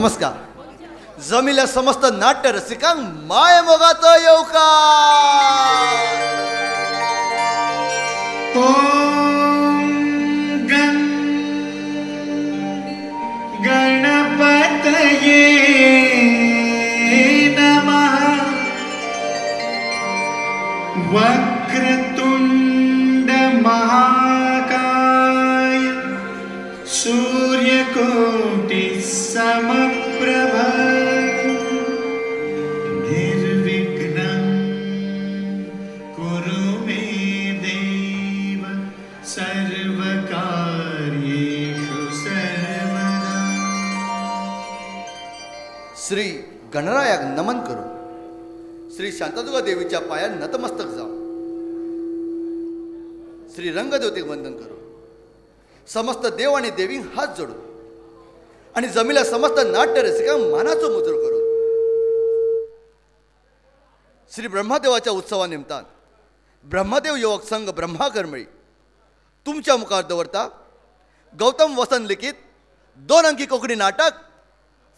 नमस्कार जमिल्या समस्त नाट्य रसिकांक माय मोगाचो येवकार शांतादुर्गा देवीच्या पाया नतमस्तक जाऊ श्री रंगदेवतेक वंदन करू समस्त देव आणि देवी हात जोडू आणि जमीला समस्त नाट्य रसिका मानाचं मुजूर करू श्री ब्रह्मदेवाच्या उत्सवा निमतान ब्रह्मदेव युवक संघ ब्रह्माकर्मळी तुमच्या मुखार दवरता गौतम वसंत लिखित दोन अंकी कोंकणी नाटक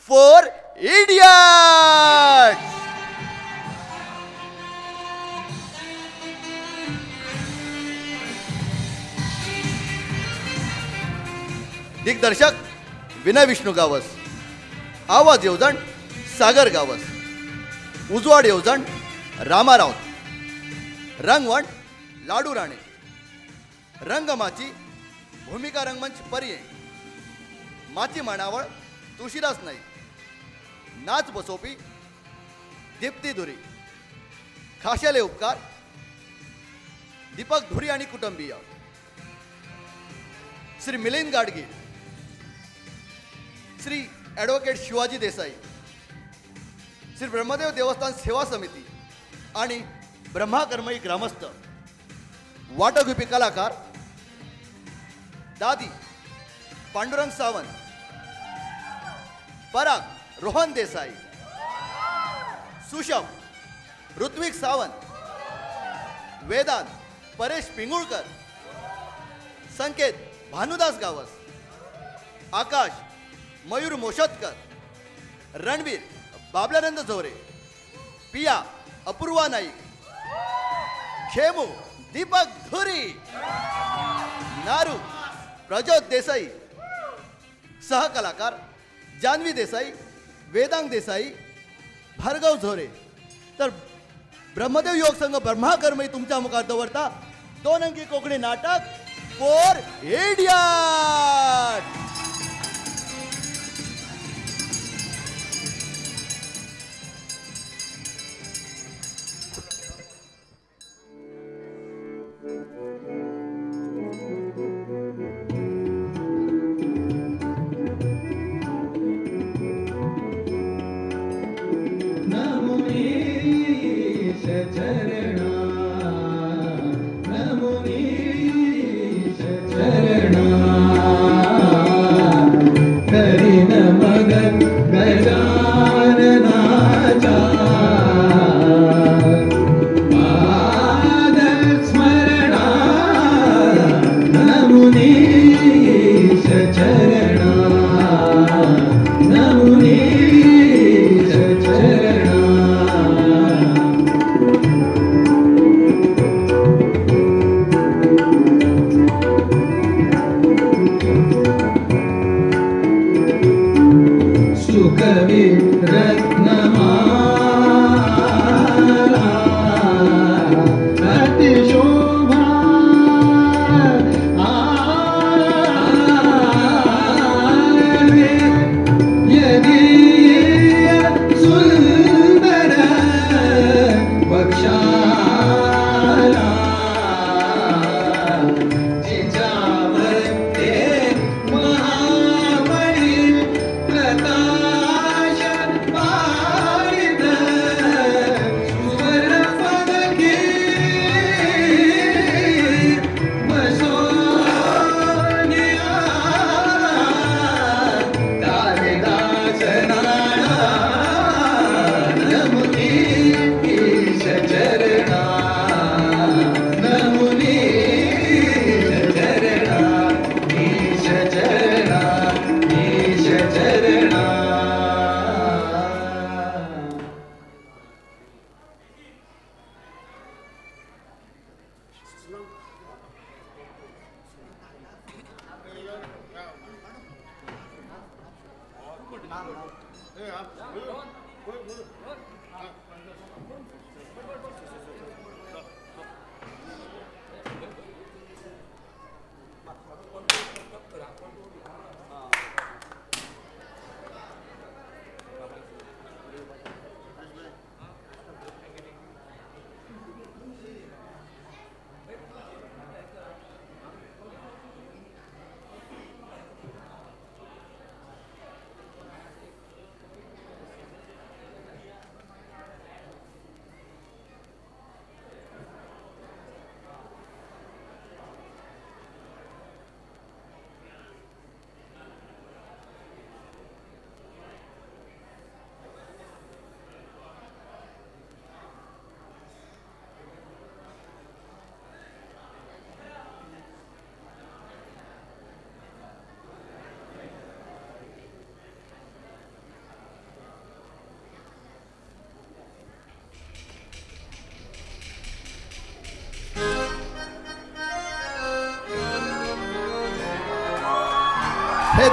फॉर इडियट दिग्दर्शक विनय विष्णू गावस आवाज येवजण सागर गावस उजवाड येवजण रामा राऊत रंगवण लाडू राणे. रंगमाची भूमिका रंगमंच पर्ये. माची माणावळ तुळशीदास नाईक नाच बसोपी दिप्ती धुरी खाशेले उपकार दीपक धुरी आणि कुटुंबीय. श्री मिलिंद गाडगीळ श्री ॲडव्होकेट शिवाजी देसाई श्री ब्रह्मदेव देवस्थान सेवा समिती आणि ब्रह्माकर्मई ग्रामस्थ वाटगुपी कलाकार दादी पांडुरंग सावंत पराग रोहन देसाई सुशम ऋत्विक सावंत वेदांत परेश पिंगुळकर संकेत भानुदास गावस आकाश मयूर मोशतकर रणवीर बाबलानंद झोरे पिया अपूर्वा नाईक खेमू दीपक धुरी नारू प्रज्योत देसाई सहकलाकार जान्हवी देसाई वेदांग देसाई भार्गव झोरे. तर ब्रह्मदेव योग संघ ब्रह्माकर्मी तुमच्या मुखात दवरता दोन अंकी कोकणी नाटक फोर एडिया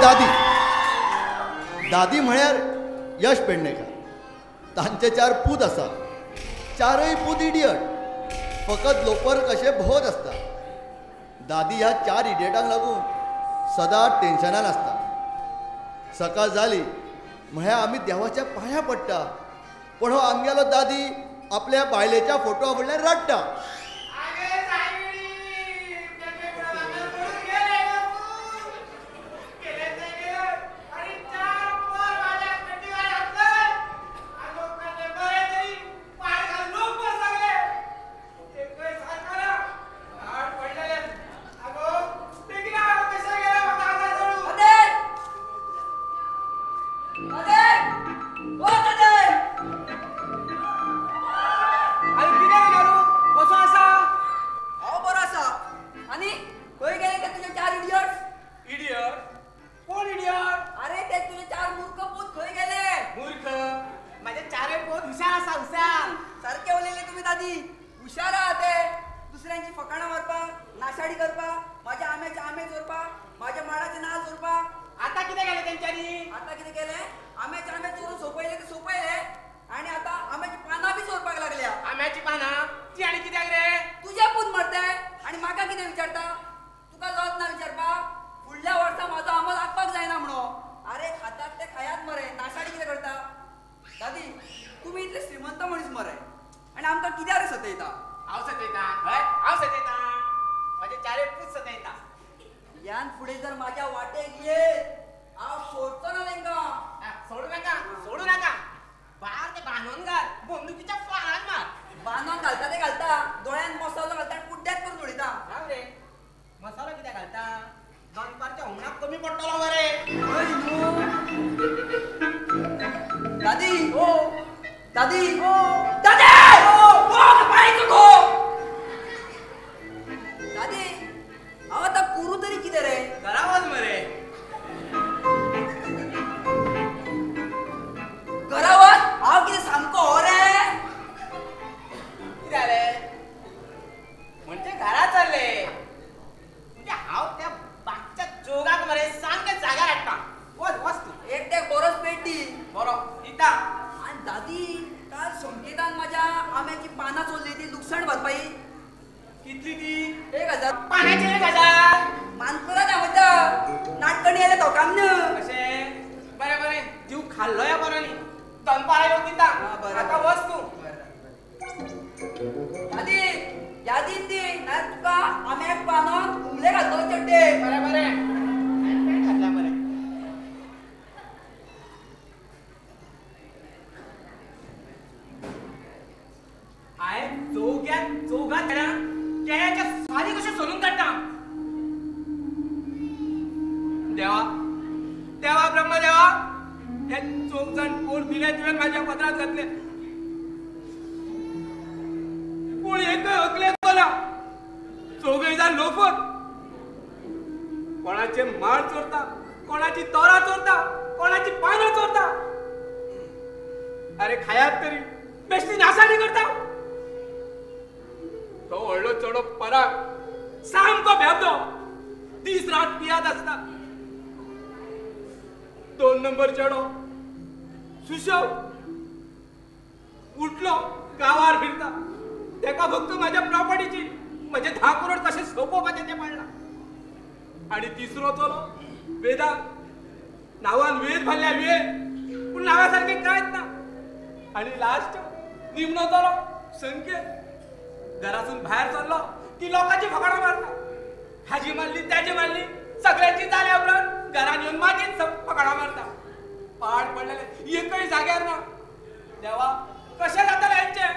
दादी. दादी म्हळ्यार यश पेडणेकर. तांचे चार पूत आसा. चारय पूत इडियट फकत लोपर कशे भोवत आसता. दादी ह्या चार इडियटांक लागून सदां टेन्शनान आसता. सकाळ जाली म्हळ्यार आमी देवाच्या पांयां पडटा. पण हो आमगेलो दादी आपल्या बायलेच्या फोटो फुडल्यान रडटा. देवा कशा जाता यांचे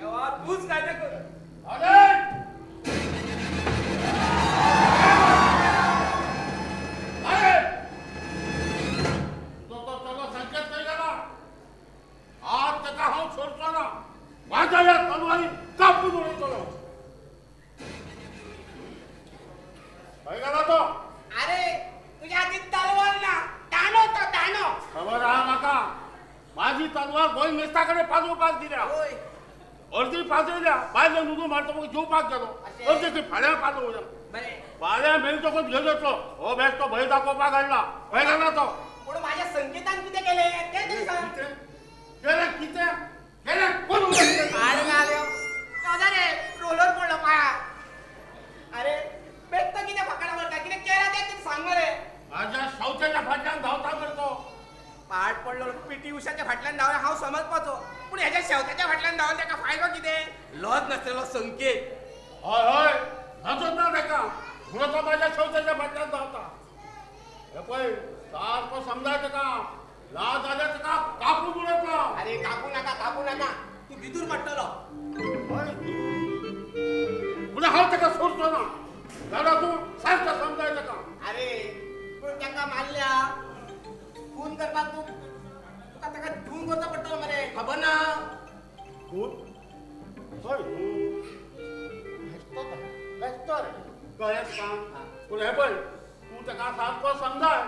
देवा तूच काय ते कर तलवार गोई मेस्ताकडे पाजू पाच दिल्या. अर्धी पाजवल्या पाहिजे नुदू मारतो मग जीव गेलो अशे? अर्धी ती फाड्या पाजव बरे. फाड्या मेल तो कोण घेऊन येतो. हो बेस तो भय दाखोवपा घडला खंय गेला तो. पण माझ्या संकेतान किती केले ते तरी सांग किते गेले किते गेले कोण आलो दादा रे रोलर पडलो पाया. अरे बेट किती फकाडा मारता किती केला ते तरी सांग मरे माझ्या शौचाच्या फाटल्यान धावता करतो. पाड पडलो पीटी उषाच्या फाटल्यान धावला हांव समजपाचो पूण ह्याच्या शेवटाच्या फाटल्यान धावून ताका फायदो कितें लज नासलेलो संकेत. हय हय. हजत ना तेका म्हणून तो माझ्या शौचाच्या फाटल्यान धावता. हे पळय सारको समजाय तेका ना जाल्यार तेका कापून उडयतलो अरे कापू नाका कापू नाका. तू भितूर पडटलो हय. म्हणून हांव तेका सोडचो ना. जाल्यार तूं सारको समजाय तेका अरे पूण ताका मारल्या खून करपाक तू? तुका ताका खून करचो पडटलो मरे खबर ना. तूं हय. बेश्तो रे. कळ्ळें तुका पूण हे पळय तूं तेका सारको समजाय.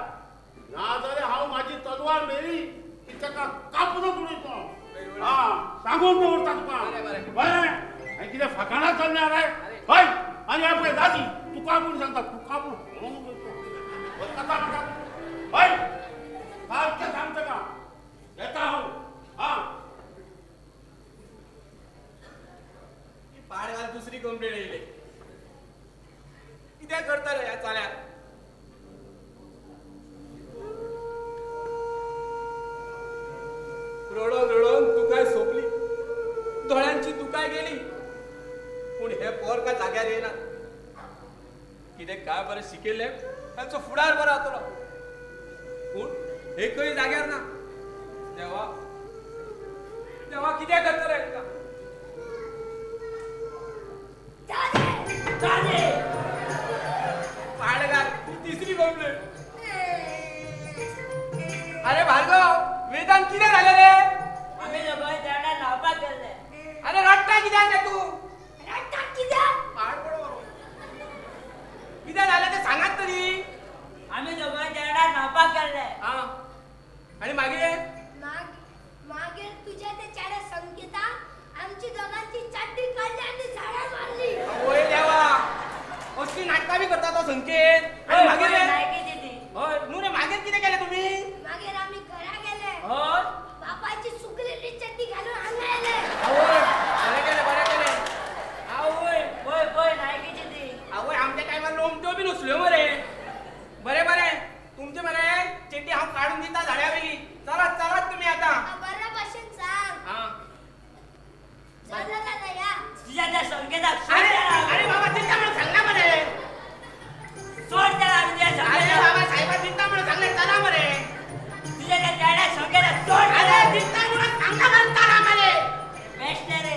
ना जाल्यार हांव म्हाजी तलवार मेळ्ळी की तेका कापूनच उडयतलो हा सांगून दवरता तुका. बरें, हें कितें फकाणां चल्ल्या रे हय. आनी हे पळय दादी तुका पूण सांगता तुका पूण हय. सारकें सांग तेका येता हांव हा. पाड घाल दुसरी कंप्लेंट येयली कित्याक करता रे ह्या चाल्याक रडोन रडोन तुकाय सोपली दोळ्यांची तुकाय गेली? पूण हे पोर काय जाग्यार येना कितें काय बरें शिकिल्लें तांचो फुडार बरो जातलो पूण एकय जाग्यार ना. देवा. देवा कितें करता रे तुका पाडगार तिसरी कंप्लेंट अरे भार्गव वेदांत कितें झाले रे तेवढ्या नावपाक गेले. अरे रडटा कित्याक रे तू? रडटात कित्याक? पाड पडो कितें जालें तें सांगात तरी? आम्ही दोघं तेवढ्या नावपाक गेले. हा. आणि माग? मागीर तुझ्या त्या चाड्या संकेता आमची दोघांची चाड्डी काढली आणि झाडात मारली. ओय देवा. असली नाटकां बी करता तो संकेत. आणि दिदी हय न्हू रे मागीर कितें केलें तुमी मागीर आम्ही घरा गेले. होय. बापाची सुकलेली चड्डी घालून हांगा येले आवय बरें केलें बरें केलें. आवय होय. होय नायकी दिदी आवय आमच्या टायमार लोमट्यो बी नसल्यो मरे. बरें बरें. तुमचे मरे चेड्डी हांव काडून दिता झाड्या बी चलात चलात तुमी आतां बऱ्या भाशेन सांग हा. या. तुझ्या त्या अरे. अरे बाबा दिता म्हणून सांगला मरे सोड त्याला तुझ्या अरे संकेताक. बाबा साहेबा दिता म्हणून सांगले चला तुझ्या त्या सोड अरे म्हणून चला बेस्ट रे.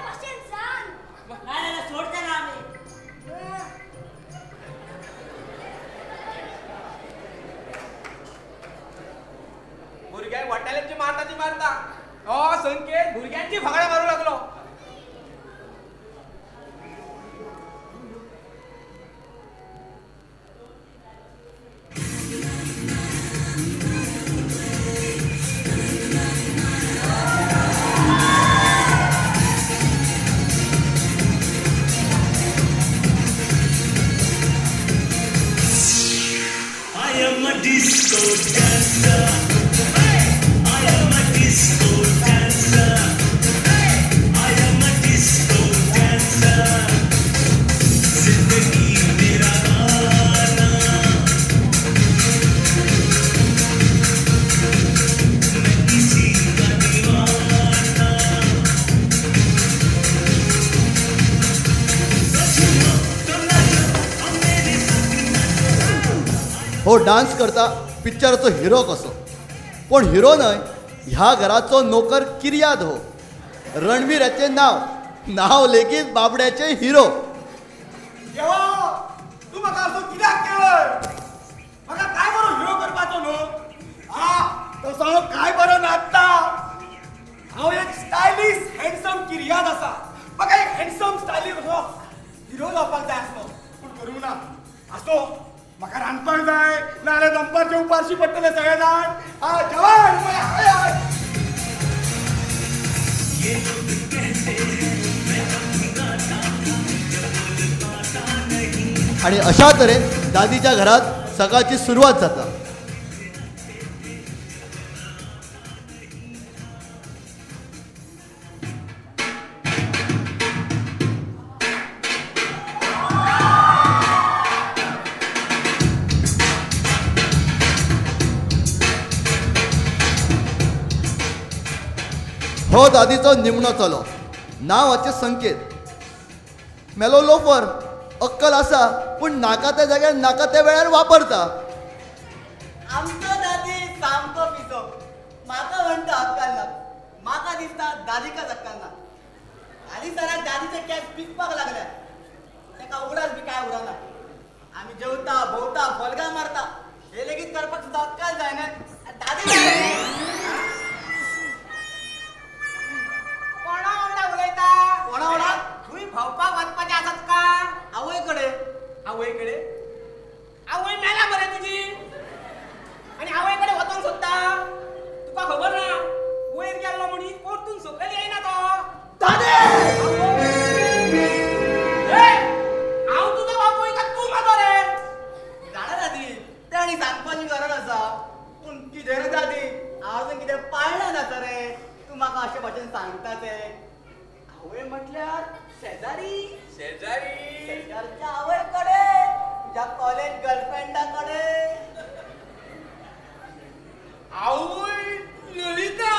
भाशेन सांग नाही आम्ही. भुरग्यांक वाटायल्यांची मारता ती मारता. हो संकेत भुरग्यांची फगडा मारू लागलो. पिक्चराचो हिरो कसो? पण हिरो न्हय ह्या घराचो नोकर किर्याद हो. रणवीराचें नाव नाव लेगीत बाबड्याचे हिरो. देवा म्हाका असो कित्याक केलंय. म्हाका काय बरो हिरो करपाचो न्हू हा तसो हो, हांव काय बरो नाचता? हांव एक स्टायलिश हँडसम किर्याद आसा म्हाका एक हँडसम स्टायलिश हो. असो हिरो जावपाक जाय आसलो पूण करूंक ना. आसो म्हाका रांदपाक जाय नाल्यार दनपारचे उपारशी पडटले सगळे जाण हा जवान हाय हाय आणि अशा तरेन दादीच्या घरात सकाळची सुरवात जाता. हो निमणो चलो. नांवाचे संकेत. मेलो लोफर अक्कल आसा पूण नाका त्या जाग्यार नाका त्या वेळार वापरता. आमचो दादी सामको पिसो म्हाका म्हणटा अक्कल ना म्हाका दिसता दादीकाच अक्कल ना आनी सरा दादीचे केस पिकपाक लागल्या. तेका उगडास बी काय उरना आमी जेवता भोंवता फलगा मारता. हे लेगीत करपाक सुद्दां अक्कल जायना. आनी दादी कोणा वांगडा उलयता कोणा वांगडा तुवें भोंवपाक वचपाचें आसात का? आवय कडेन आवय कडेन आवय मेला मरे तुजी आणि आवयकडे वचोंक सोदता तुका खबर ना वयर गेल्लो म्हणी परतून सकयल येयना तो? दादे! हांव तुजो बापूय का तूं म्हाजो रे जाणा दादी तें आनी सांगपाची गरज आसा पूण कितें रे दादी. हांव कितें पाळना ना रे. तूं म्हाका अशे भाशेन सांगता ते आवय म्हटल्यार शेजारी. शेजारी. शेजारच्या आवय कडेन तुज्या कॉलेज गर्लफ्रेंडा कडेन आवय ललिता.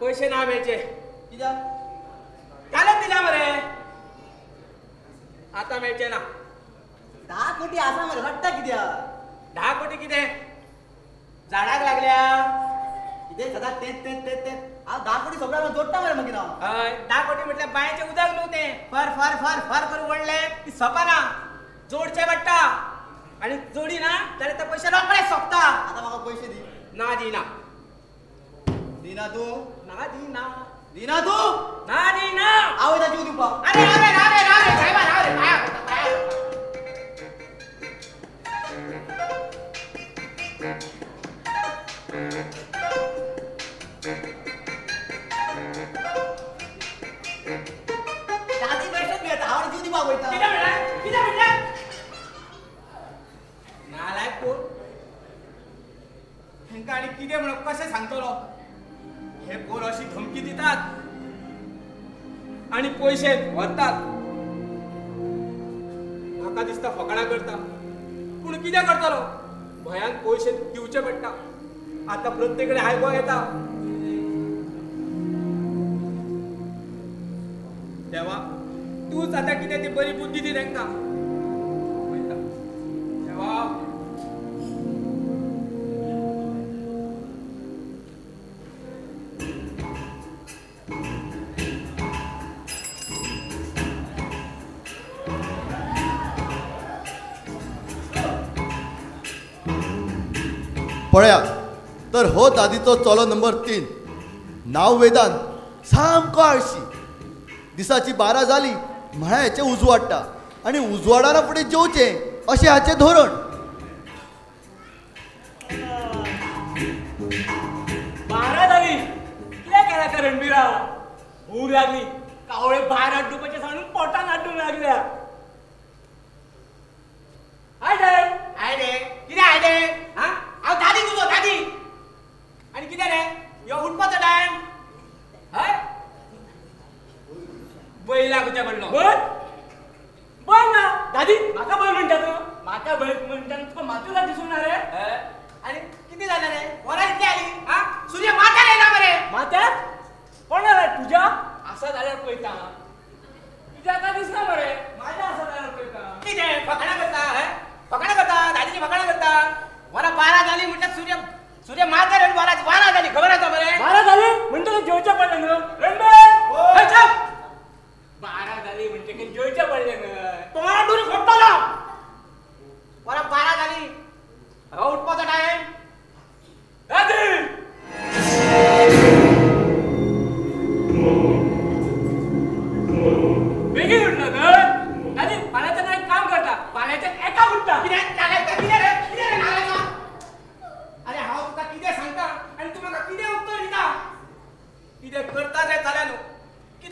पैसे ना मेळचे कित्याक कालच दिला मरे आता मेळचे ना. धा कोटी आसा मरे हट्टा कित्याक धा कोटी कितें? झाडाक लागल्या. कितें सदां तेच तेच तेच तेच हांव धा कोटी सगळ्यांना जोडटा मरे मागीर हांव हय धा कोटी म्हटल्यार बायेचे उदक न्हू तें फर फर फर फर करून वडले ती सपाना. जोडचे पडटा आनी जोडी ना जाल्यार ते पयशे रोखडे सोंपता. आता म्हाका पैसे दी. ना दिना दिना तू ना तू ना दिना हांव वयता जीव दिवपाक अरे राव रे राव रे राव रे साहेबा राव रे पाया पडटा, पाया पडटा. दादी पैसे घेता हांव वयता कितें म्हणलें? कितें म्हणलें? नालायक कोण हेंका आनी कितें म्हणून कशें सांगतलो हे पोर अशी धमकी दितात. आणि पयशे व्हरतात म्हाका दिसता फकाणां करता. पूण कितें करतलो भयान पयशे दिवचे पडटा आतां प्रत्येक कडेन येता. देवा तूच आता कितें ती बरी बुद्धी दी तांकां वयता. देवा पळया. तर हो दादीचो चलो नंबर तीन. नांव वेदांत सामको आळशी. दिसाची बारा जाली म्हळ्यार हेचें उजवाडटा. आनी उजवाडाना फुडें जेवचें अशें हाचें धोरण. बारा जाली कितें केला त्या रणबिरा? भूक लागली. कावळे भायर हाडूपाचे सांगून पोटान हाडूंक लागल्या. हाय रे. कितें रे. हा? अहो दादी तुझो दादी आणि कितें रे? यो उठपाचो टायम हय बैला कुठे म्हणलो. बर बर ना. दादी म्हाका बैल म्हणटा तूं हो. म्हाका बैल म्हणटा तुका मातुला दिसून ना रे आणि किती झालं रे? वरा किती आली. हा? सूर्य माथ्यार येना मरे माथ्यार रे तुझ्या असा झाल्यावर पळयता तुझ्या आता दिसना मरे माझ्या असा झाल्यावर पळयता कितें फकणा करता हय फकणा करता दादीची फकणा करता. मला बारा झाली म्हटलं सूर्य सूर्य माघार येऊन बारा बारा झाली. खबर आहे का बरं? बारा झाली? म्हणतो जेवच्या पडल्यानं बारा झाली म्हणते की जेवच्या पडल्यानं तुम्हाला डोरी खोटतो ना मला बारा झाली. अहो उठपाचा टाइम बेगीन उठला का?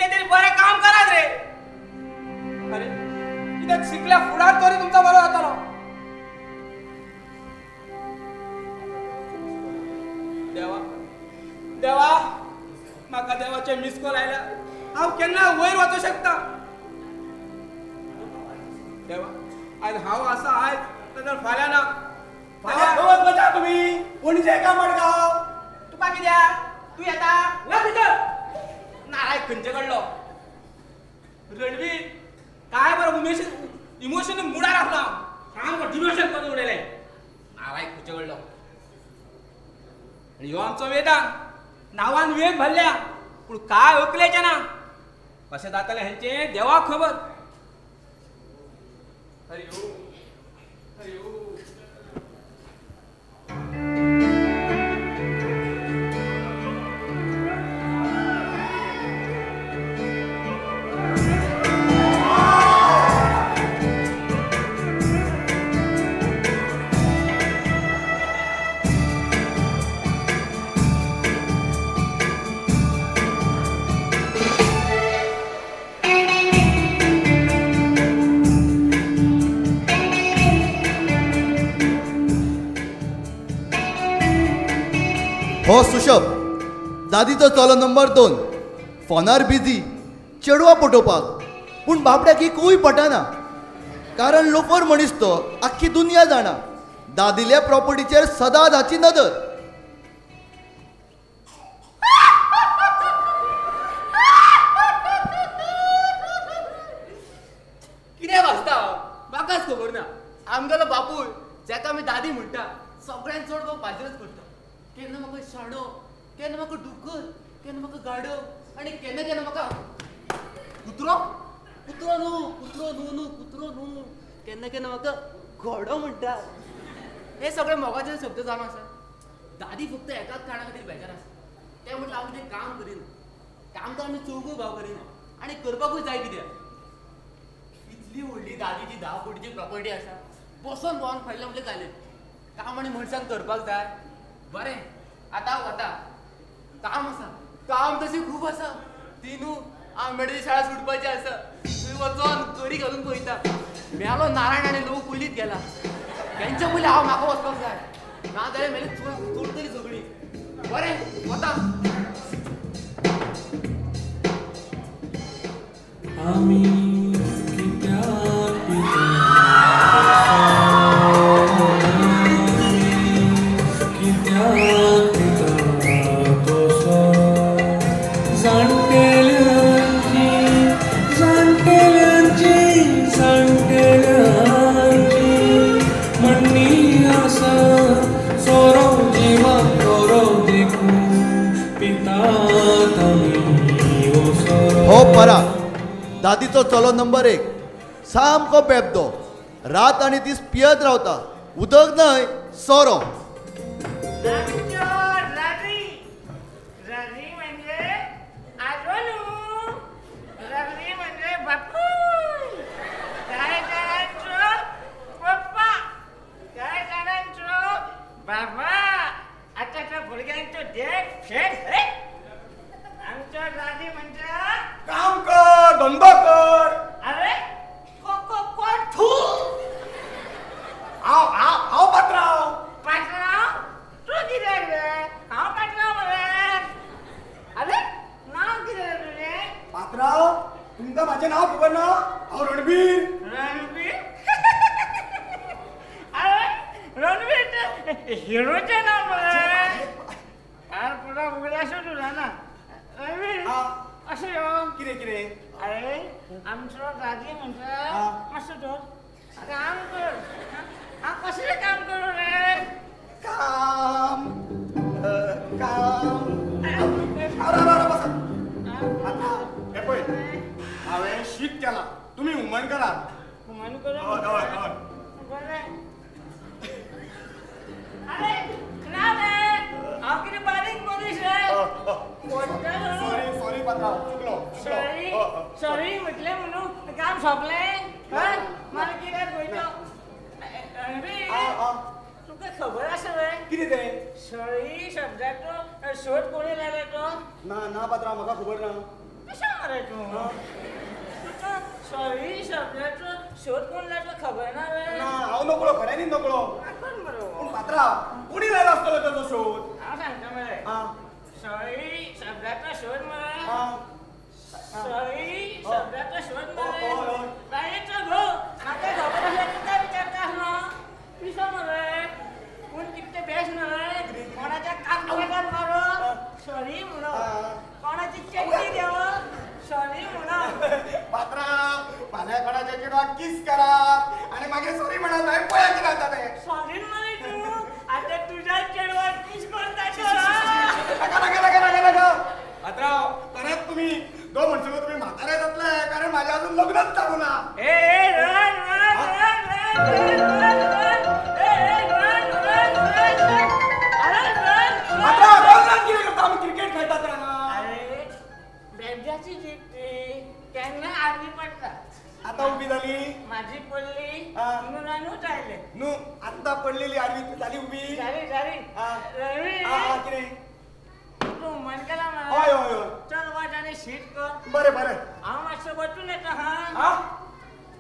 कितीतरी बरे काम करायच रे. अरे कित्याक शिकल्या फुडार तरी तुमचा बरो जातो देवा देवा म्हाका देवाचे मिस कॉल आयला. हांव केन्ना वयर वचूं शकता? देवा आयज हांव आसा आयज जाल्यार फाल्यां ना. फाल्यां वचा तुमी पणजे काय मडगांव. तुका किद्या तू येता. ना भितर नाराय खंयचे कडलो रणवीर काय बरं उमेश इमोशन मुडार आसलो काम सामको डिमोशन करून उडयले नाराय खंयचे कडलो आनी ह्यो आमचो वेदांत नांवान वेद भरल्या. पूण काय अकलेचें ना कशें जातलें हेंचें देवाक खबर. हरि ओम हो सुशभ. दादीचो चलो नंबर दोन. फोनार बिझी चेडवा पटोवपाक पूण बाबड्याक ही खूय पटना. कारण लोफर मनीस तो आख्खी दुनिया जाणा. दादिल्या प्रॉपर्टीचेर सदांच हाची नदर. कितें वाचता म्हाकाच खबर ना. आमगेलो बापूय जाका आमी दादी म्हणटा सगळ्यांत चड गो बाजरच करता. केन्ना म्हाका शाणो केन्ना म्हाका डुकर केन्ना म्हाका गाडो आनी केन्ना केन्ना म्हाका कुत्रो? कुत्रो न्हू कुत्रो न्हू न्हू कुत्रो न्हू केन्ना केन्ना म्हाका घोडो म्हणटा हे सगळे मोगाचे शब्द जावन आसा दादी फक्त एकाच कारणा खातीर बेजार आसा ते म्हटल्यार आमी तें काम करिना. काम तर आमी चौगूय भाव करिना. आनी करपाकूय जाय कित्याक इतली व्हडली दादीची धा कोटीची प्रॉपर्टी आसा बसून भोवन खायलें म्हणलें जालें काम आनी मनशांक करपाक जाय. बरें. आतां हांव वता काम आसा काम तशी खूब आसा तिनू आंबेडची शाळा सुटपाची आसा थंय वचोन कडी घालून पळयता मेलो नारायण आनी लोक कुलीत गेला. तेंच्या मुली हांव म्हाका वचपाक जाय. ना जाल्यार मेले तोडटली सगळी बरें वता आमी कित्याक परा दादीचो चलो नंबर एक. सामको बेबदो रात आनी दीस पियत रावता. उदक न्हय सोरो रात्री रात्री म्हणजे आजोलू रात्री म्हणजे बापू काय जणांचो पप्पा काय जणांचो बाबा आताच्या भुरग्यांचो देख फेक हे आमच्या दादी म्हणजे काम धंदो कर अरे को को कोण थू हांव हांव हांव पात्रांव पाटलाव तू कित्याक रे? हांव पाटलाव मरे अरे नाव कितें रे? पात्रांव तुमकां म्हाजें नांव खबर ना? हांव रणबीर रणवीर? अरे रणवीर ते हिरोचे नाव मरे पुरा उगडासून उरला ना. रणवीर. हा. असं यो कितें कितें अरे आमचो दादी म्हणटा हा. मातसो तो काम कर हांव कसलें काम करूं रे काम अ, काम आरा, आरा, आरा, बसा. आता, हे पळय हांवें शीत केला तुमी हुमण करात मन करूं हय हय हय बरें सॉरी सॉरी म्हटलें म्हणून. काम सोंपलें मला कित्याक वयतो. तुका खबर आसा रे कितें तें? सॉरी शब्दाचो. शोध कोणी लायला तो? ना ना पात्रांव म्हाका खबर ना. कशा मरे तू तुका सॉरी शब्दाचो. शोध कोण लायला खबर ना रे ना हांव नकळो खऱ्यांनीच नकळो. पूण पात्रांव कोणी लायलो आसतलो ताचो शोध? हांव सांगता मरे सॉरी शब्दाचा शोध मरे. सॉरी हो. शब्दाचा शोध हो. बाहेरचा भो आसल्या कितें विचारता न्हू पिसो मरे पूण कितें बेस मरे कोणाच्या काकणाकार मारो सॉरी म्हणो हा. कोणाची चटणी घेवप सॉरी म्हणो. पात्रांव फाल्यां कोणाच्या चेडवाक किस करप आनी मागीर सॉरी म्हणत नाही पळया कितें जाता तें. सॉरी मरे तू. आता तुझ्या चेडवाक किस करता नाका नाका नाका नाका नाका. पात्रांव परत तुम्ही दोन म्हणसर तुम्ही म्हातारे जातले कारण माझे अजून लग्नच चालू ना. ए ए run run run run run केन्ना आडवी पडटा आता उभी जाली माझी पडली. हा. म्हणून आनूच आयले न्हू आत्ता पडलेली आडवी जाली उभी. हा. रवी. हा हा कितें तू मन केला हय मला हय हय. चल वाट आणि शीट कर. बरें बरें. हांव मातसो बसून येता हा. हा?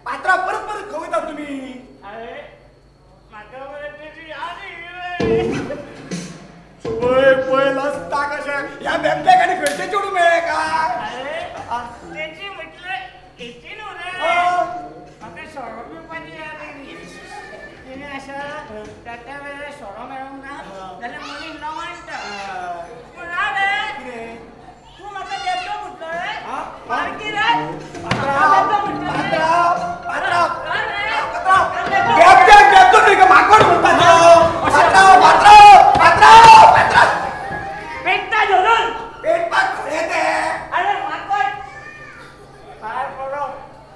पात्रांव परत परत खवयता तुम्ही. अरे मरे तुजी याद येयली. पळय पळय लसता कशें ह्या बेबद्याक आनी खंयचे चेडू मेळ्ळे काय अरे. तेची म्हटलं हेची न्हू रे हा. म्हाका सोरो पिवपाची याद येयली तिने अशा त्या त्या वेळेला सोरो मेळोंक ना मनीस लवाणटा पूण ना रे? तू म्हाका देवतो म्हटलो रे हा? मारकी रे. पात्रांव देवतो म्हटलो रे पात्रांव पात्रांव रे? का माकड म्हणटा तो. पात्रांव पात्रांव पात्रांव पात्रांव पेटता धरून पेटपाक खंय ते अरे माकड पाय पडो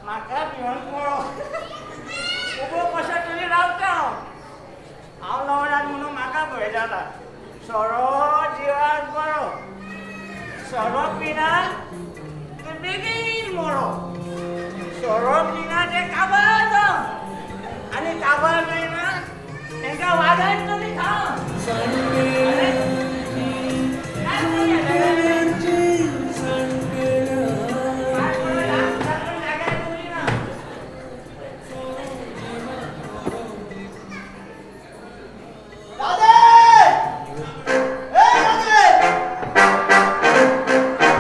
म्हाका भिवून पडो उबो कशा तरी रावता हांव हांव लवणात म्हणून म्हाका भंय जाला सोरो जिवाक बरो सोरो पिना ते बेगीन मरो सोरो पिना ते काबार जावं आनी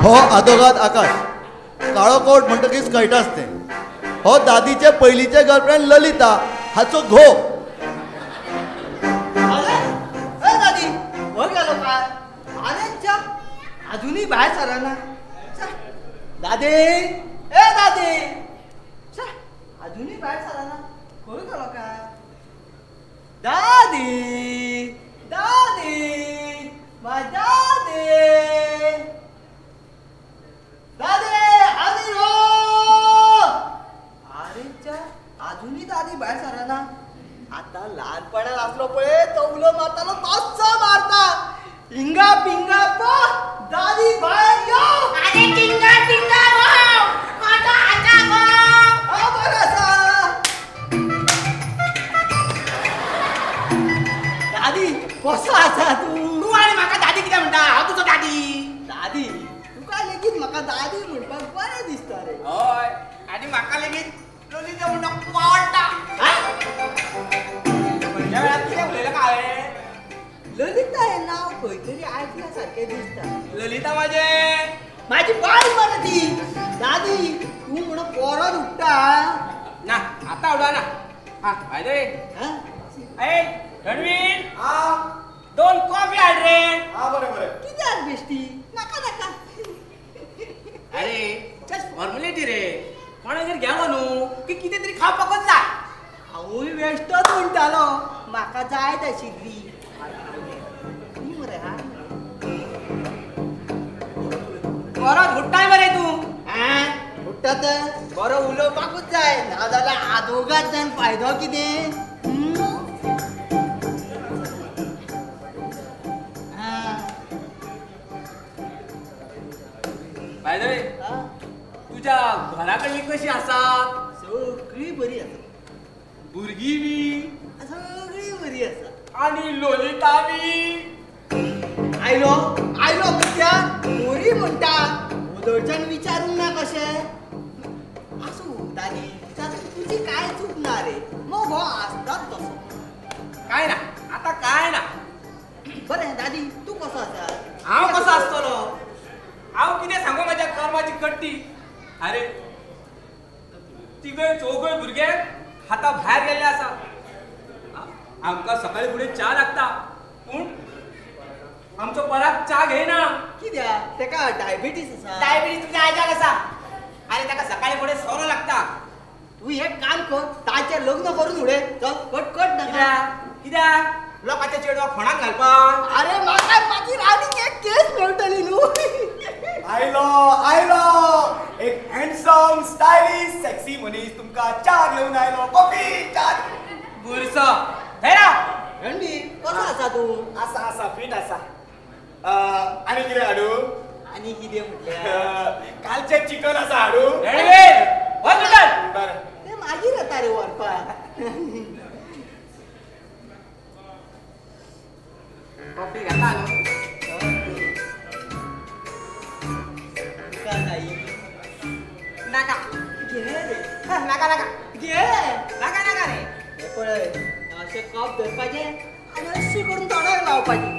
हो. आदोगाद आकाश. काळो कोट म्हणटकीच कळटा तें. हो दादीचे पयलींचे गर्लफ्रेंड ललिता हाचो घो अजूनही बाहेर सरा ना दादे. ए दादे. अजूनही बाहेर सरा ना खंय गेलो का दादी. दादी. माय दादी. दादे आधी हो. अरे च्या अजूनही दादी बाहेर सरा ना आता लहानपणात असलो पळे तो उलो मारतालो तोच मारता हिंगा पिंगा पा दादी बाहेर यो. अरे टिंगा टिंगा वाव माझा आजा वाव हा बरं असा. दादी कसो आसा तू? तू आणि म्हाका दादी कितें म्हणटा हांव तुजो दादी. दादी तुका लेगीत म्हाका दादी म्हणपाक बरें दिसता रे. हय. आनी म्हाका लेगीत ललिता म्हणटा पडटा ललिता हे नाव खंय तरी आयकल्या सारखें दिसता ललिता म्हाजे माझी बाय मरे ती दादी तू म्हणून पोरत उठता ना आता उडा ना. हा फायदे हा? ए रणवीर. हा. दोन कॉफी हाड रे. हा बरें बरें. कित्याक बेश्टी नाका नाका. अरे जस्ट फॉर्मॅलिटी रे. कोणागेर घ्यावं न्हू की कितें तरी खावपाकच जाय हांवूय वेश्टच म्हणटालो म्हाका जाय तशिल्ली हा परत घुट्टाय मरे तूं. तर बरो उलोवपाकूच जाय. नाजाल्यार आदोगाद जावन फायदो कितें? हा, फायदे. तुझ्या घरा कडली कशी आसात सगळी बरी आसा भुरगीं बी. सगळी बरी आसा आनी लोलिता बी आयलो आयलो कुत्या बरी म्हणटा उदळच्यान विचारूंक ना कशें आसूं दादी तातूंत तुजी कांय चूक ना रे? मग हो आसताच तसो. काय ना आता काय ना? बरें दादी तूं कसो आसा हांव कसो आसतलो अरे तिगय चौगय भुरगे हाता भायर गेल्ले आसा आमकां सकाळी फुडें च्या लागता. पूण आमचो पराक च्या घेयना कित्याक तेका डायबिटीस आसा. डायबिटीस तुझ्या आजाक आसा. अरे ताका सकाळी फुडें सोरो लागता. तू एक काम कर ताचे लग्न करून उडे. चल कट कट नाका कित्याक लोकांच्या चेडवाक फोणाक घालपाक अरे म्हाका माझी राणीक एक केस मेळटली न्हू. आयलो आयलो एक हँडसम स्टायलिश सेक्सी मनीस तुमका च्या घेऊन आयलो. कॉफी च्या बुरसो हेरा रणबी कसो आसा तू आसा आसा फिट आसा अं, आनी कितें हाडू आनी कितें म्हटल्यार अं, कालचें चिकन आसा हाडू रणवीर हॉस्पिटल बरें ते मागीर येता रे व्हरपाक कॉफी घाता न्हू तुका जाई नाका घे रे हा, नाका नाका घे नाका नाका रे हे पळय अशें कप धरपाचें आनी अशी करून तोंडाक लावपाची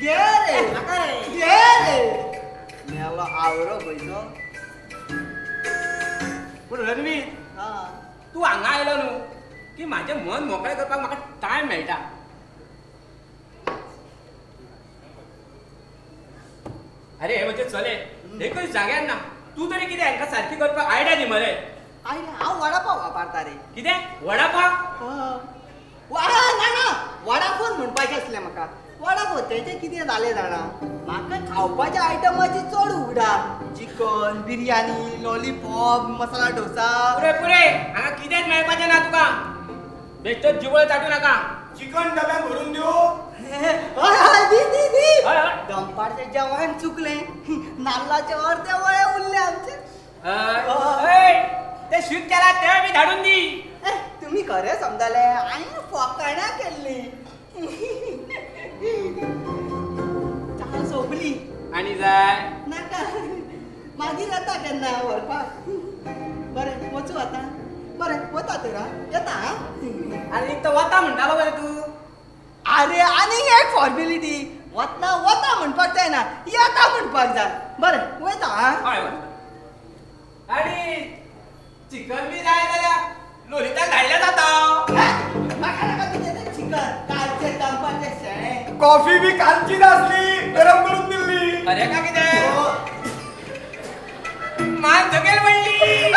घे रे घे रे मेलो आवरो खंयचो पूण रणवीर हा तूं हांगा आयलो न्हू की म्हाजें मन मोकळें करपाक म्हाका टायम मेळटा अरे हे म्हणजे चले एकूच जाग्यार ना. तू तरी कितें हांकां सारकी करपाक आयडिया दी मरे आनी हांव वडापाव वापरता रे. कितें वडापाव? वा ना ना. वडापाव म्हणपाचें आसलें म्हाका वडापाव तेजें कितें जालें जाणा म्हाका खावपाच्या आयटमाची चड उगडा चिकन बिरयानी लॉलीपॉप मसाला डोसा. पुरे पुरे. हांगा कितेंच मेळपाचें ना तुका? बेश्टो जिवळ चाटू नाका. चिकन डब्यात भरून दिवू हय, हय, दी दी दी. हय, हय. दंपारचें जेवण चुकलें. नाल्लाचे अर्दे वळे उरले आमचे ते शूट केला तेव्हा मी धाडून दी. ए, तुमी खरें समजले. हांवें फकाणां केल्ली च्या सोंपली आणि जाय. नाका. मागीर येता केन्ना व्हरपाक बरें वचूं आतां. बरें वता तर? येता? आनी तो वता म्हणटालो बरे तू. आरे आनीक एक फॉर्मेलिटी वतना वता म्हणपाक जायना येता म्हणपाक जाय बरें वयता आं? हय. आणि चिकन बी जाय जाल्यार लोलिताक धाडल्या जाता. हे, म्हाका नाका तुजें चिकन. कालचें दंपाचें शेळें कॉफी बी कालचीच असली गरम करून दिल्ली अरे का कितें? मान जगेल म्हणली.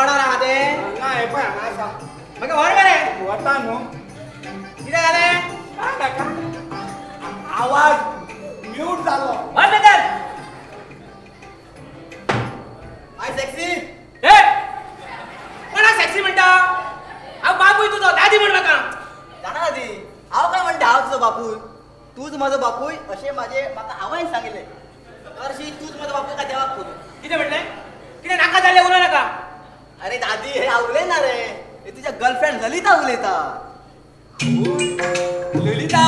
तोंडार आहा ते ना हे पळय हांगा आसा म्हाका व्हर मरे वता न्हू कितें काय आ- आवाज म्यूट जालो व्हर भितर आय सेक्सी ए! कोणाक सेक्सी म्हणटा हांव बापूय तुजो दादी म्हण म्हाका जाणा दी हांव काय म्हणटा हांव तुजो बापूय तूच म्हजो बापूय अशें म्हाजे म्हाका हांवें सांगिल्लें हरशी तूच म्हजो बापूय काय देवाक करून कितें म्हणलें? कितें नाका जाल्लें उलोव नाका. अरे दादी हे हांव उलयना रे. हे तुज्या गर्लफ्रेंड ललिता उलयता ललिता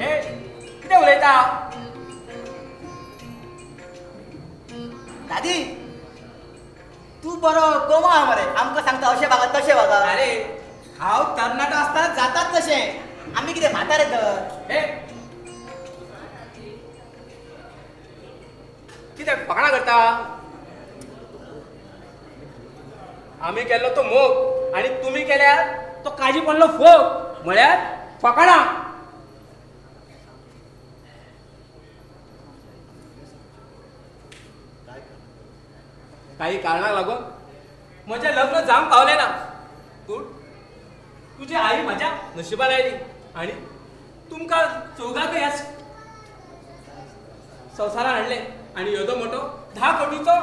हे कितें उलयता दादी तू बरो कोमा आहा मरे आमकां सांगता अशें वागा तशें वागा अरे हांव तरणाटो आसतना जातात तशें आमी कितें म्हातारे तर. हे कित्याक फकाणां करता. आमी केल्लो तो मोग आनी तुमी केल्यार तो काजी पडलो फोग. म्हळ्यार फकाणां काही कारणाक लागून म्हजें लग्न जावंक पावलें ना. पूण तुजी आई म्हज्या नशिबान आयली आनी तुमकां चौगांकय ह्या संवसारान हाडलें आणि एवढं मोठं दहा कोटीचं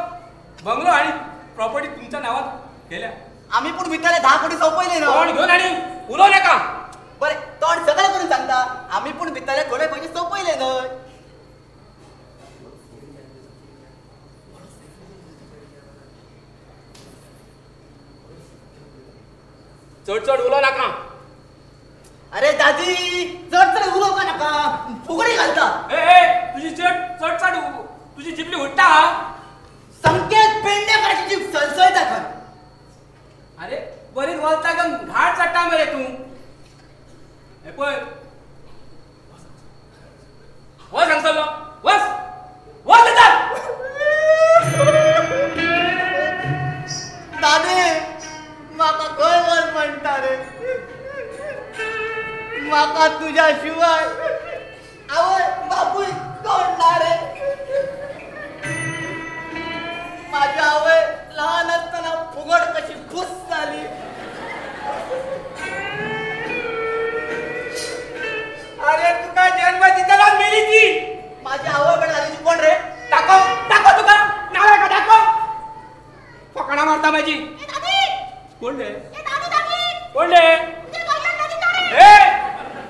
बंगलो आणि प्रॉपर्टी तुमच्या नावात गेल्या. आम्ही पण विकायला दहा कोटी चौपले ना. तोंड घेऊन आणि उरव नका. बरे तोंड सगळं करून सांगता. आम्ही पण विकायला थोडे पैसे चौपले ना. चढ चढ उलो नका. अरे दादी चढ चढ उलो का नका? फुगडी घालता. ए तुझी चढ चढ चढ तुझी जिबली उठता संकेत पेंडेकराची जीभ सळसळता खर अरे बरीच वळता गं घाट चट्टा मरे तू. हे पण वस सांगसलो वस वस दादे माका खंय वर म्हणटा रे माका तुझ्या शिवाय आवय बापू कोणणार माझी आवय लहान असताना फुगड कशी खुश झाली. अरे तू काय जन्म दिला मेली ती माझी आवडकडे आली कोण रे? टाकव टाकव तुका नावे का? टाकव पकडा मारता माझी. कोण रे? कोण रे? ए!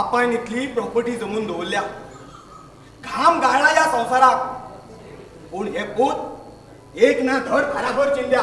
बापायन इतली प्रॉपर्टी जमून दवरल्या घाम गाळला या संवसाराक पूण हे पूत? एक ना धड भाराभर चिंद्या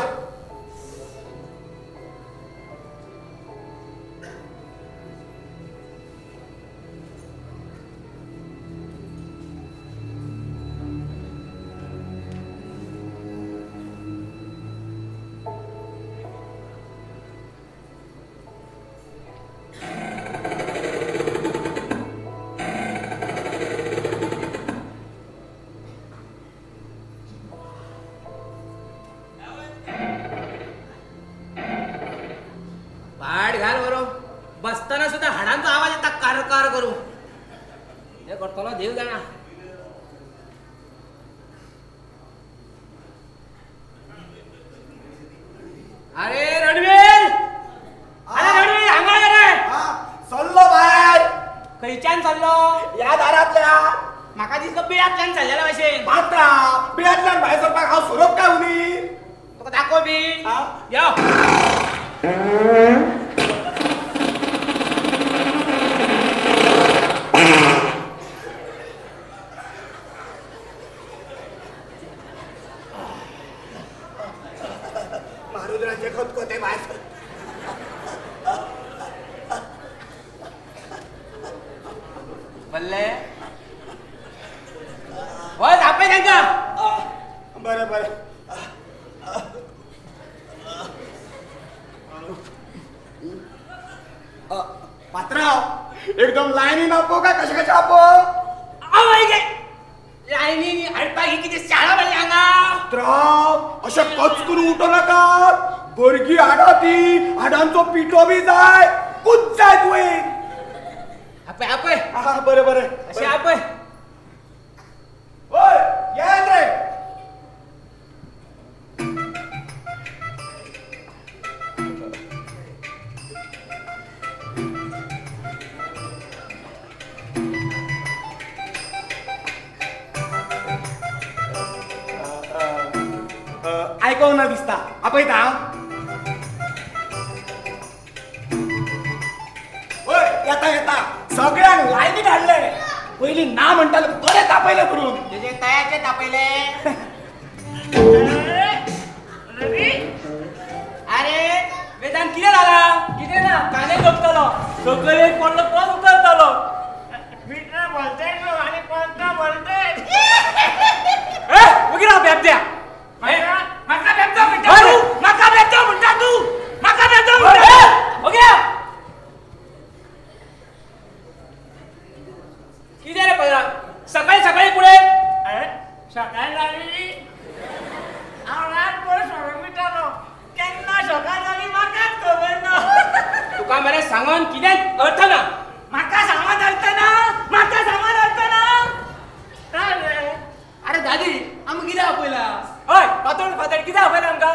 दादी आमी कितें आपयला हय फातोड फातोड कितें आपयलें आमकां?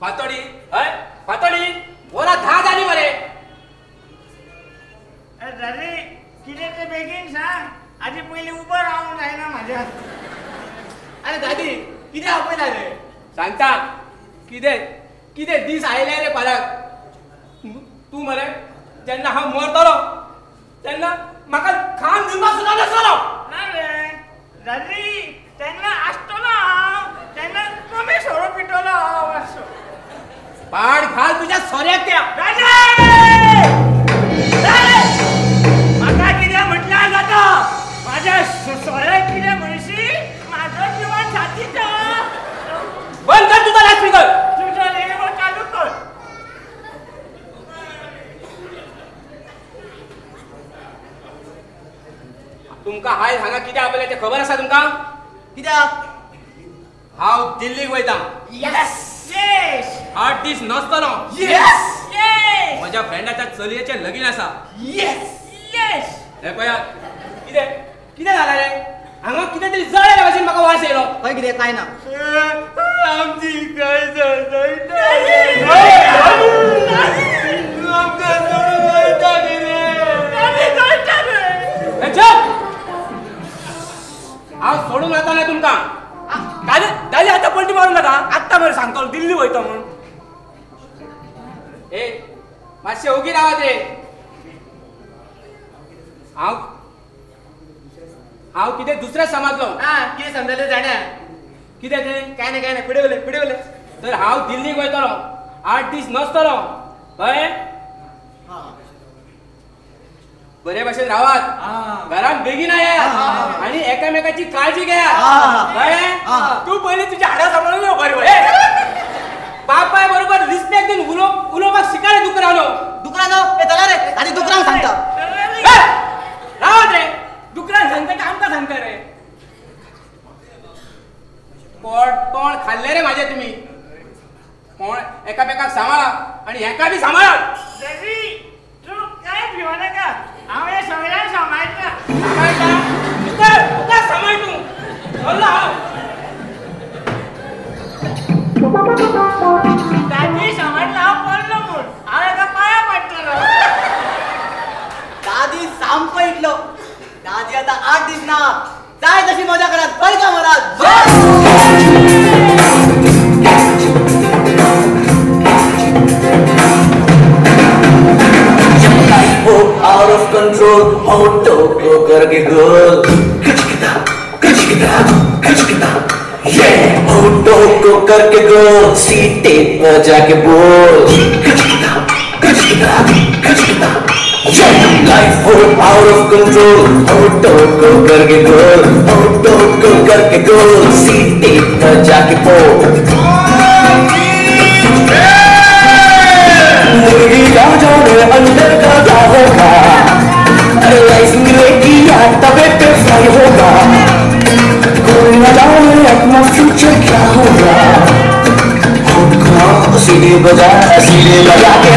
फातोडी हय फातोडी बोला धा जाली मरे अरे दादी कितें तें बेगीन सांग. आधी पयलीं उबो रावूंक जायना म्हाज्या अरे दादी कितें आपयला रे? सांगता. कितें कितें दीस आयले रे पाराक तूं मरे जेन्ना हांव मरतलो तेन्ना म्हाका खाण दिवपाक सुद्दां नासतलो ना रे. दादी तेन्ना आसतलो हांव तेन्ना कमी हांव असो. पाड घाल तुज्या सोऱ्याक त्या म्हाका कितें म्हटल्यार जाता म्हाज्या सोऱ्याक कितें म्हणशी म्हाजो जिवन साथीचो बंद कर तुझा लास्पीकर तुजो रेडिओ चालू कर तुमकां हायज हांगा कितें आपयलें तें खबर आसा तुमकां? कित्याक हांव दिल्लीक वयतां. येस येस आठ दीस नासतलो. येस येस म्हज्या फ्रेंडाच्या चलयेचें लगीन आसा येस येस हे पळयात कितें कितें जालां रे? हांगा कितें तरी जळ्या भशेन म्हाका वास येयलो. खंय कितें काय ना आमची काय हे चुप! हांव सोडून वता ना तुमकां? दादी दादी आतां पलटी मारूं नाका आत्तां मरे सांगतो दिल्ली वयता म्हणून. ए मातशें ओगी रावात रे हांव हांव कितें दुसऱ्या समाजलो? हा कितें समजलें जाणा कितें तें? काय ना काय ना फुडें उलय फुडें उलय तर हांव दिल्लीक वयतलो. आठ दीस नासतलो कळ्ळें बरे भशेन रावात. घरात बेगीन येयात आणि एकामेकाची काळजी कळ्ळें तूं पयलीं तुज्या हाडा सांबाळून येव बरें ए! बापाय बरोबर रिस्पेक्ट दिवन उलोवप उलोवपाक शिकाय दुकरानो दुकरानो येतला रे. आधी दुकरान सांगता. ए! रावात रे. दुकरान सांगता का आमकां सांगता रे? पोट तोंड खाल्ले रे माझे तुम्ही. कोण एकामेकाक सांभाळा आणि हेका बी सांभाळा. काय भिवू नका हांव हे सगळ्यांक सांबाळटा सांभाळटा तुका तुका सांभाळ हांव दादी सांबाळला हांव पडलो म्हूण हांव एका पांया पडटलो दादी सामको इटलो दादी आता आठ दीस ना जाय तशी मजा करात बरें का महाराज? Out of control होटो को करके गोल कचकिता कचकिता कचकिता ये होटो को करके गोल सीटे पर जाके बोल कचकिता कचकिता कचकिता ये लाइफ हो out of control होटो को करके गोल होटो को करके गोल सीटे पर जाके बोल अंदर का क्या होगा लाइसिंग लेगी या होगा कोई न अपना फ्यूचर क्या होगा बजा सीधे बजा के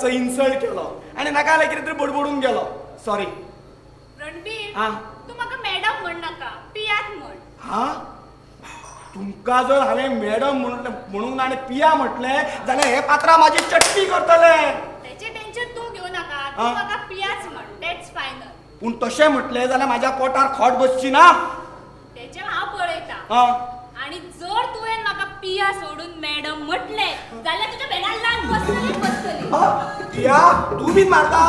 तुमचो इन्सल्ट केलो. आनी नाका जाल्यार कितें तरी बडबडून गेलो. सॉरी रणबीर हा. तू म्हाका मॅडम म्हण नाका पियात म्हण. हा? तुमकां जर हांवें मॅडम म्हणून म्हणून आनी पिया म्हटलें जाल्यार हे पात्रां म्हाजी चटणी करतले. तेचे टेन्शन तू घेऊ नका. तू हा. म्हाका पियाच म्हण. फायनल पूण तशें म्हटलें जाल्यार म्हाज्या पोटार खोट बसची ना? तेचे हांव पळयता हा? आणि जर म्हाका पिया सोडून मॅडम म्हटले. जाल्यार तुज्या भेंडार लाग बसतली बसतली? पिया तू बीन मारता?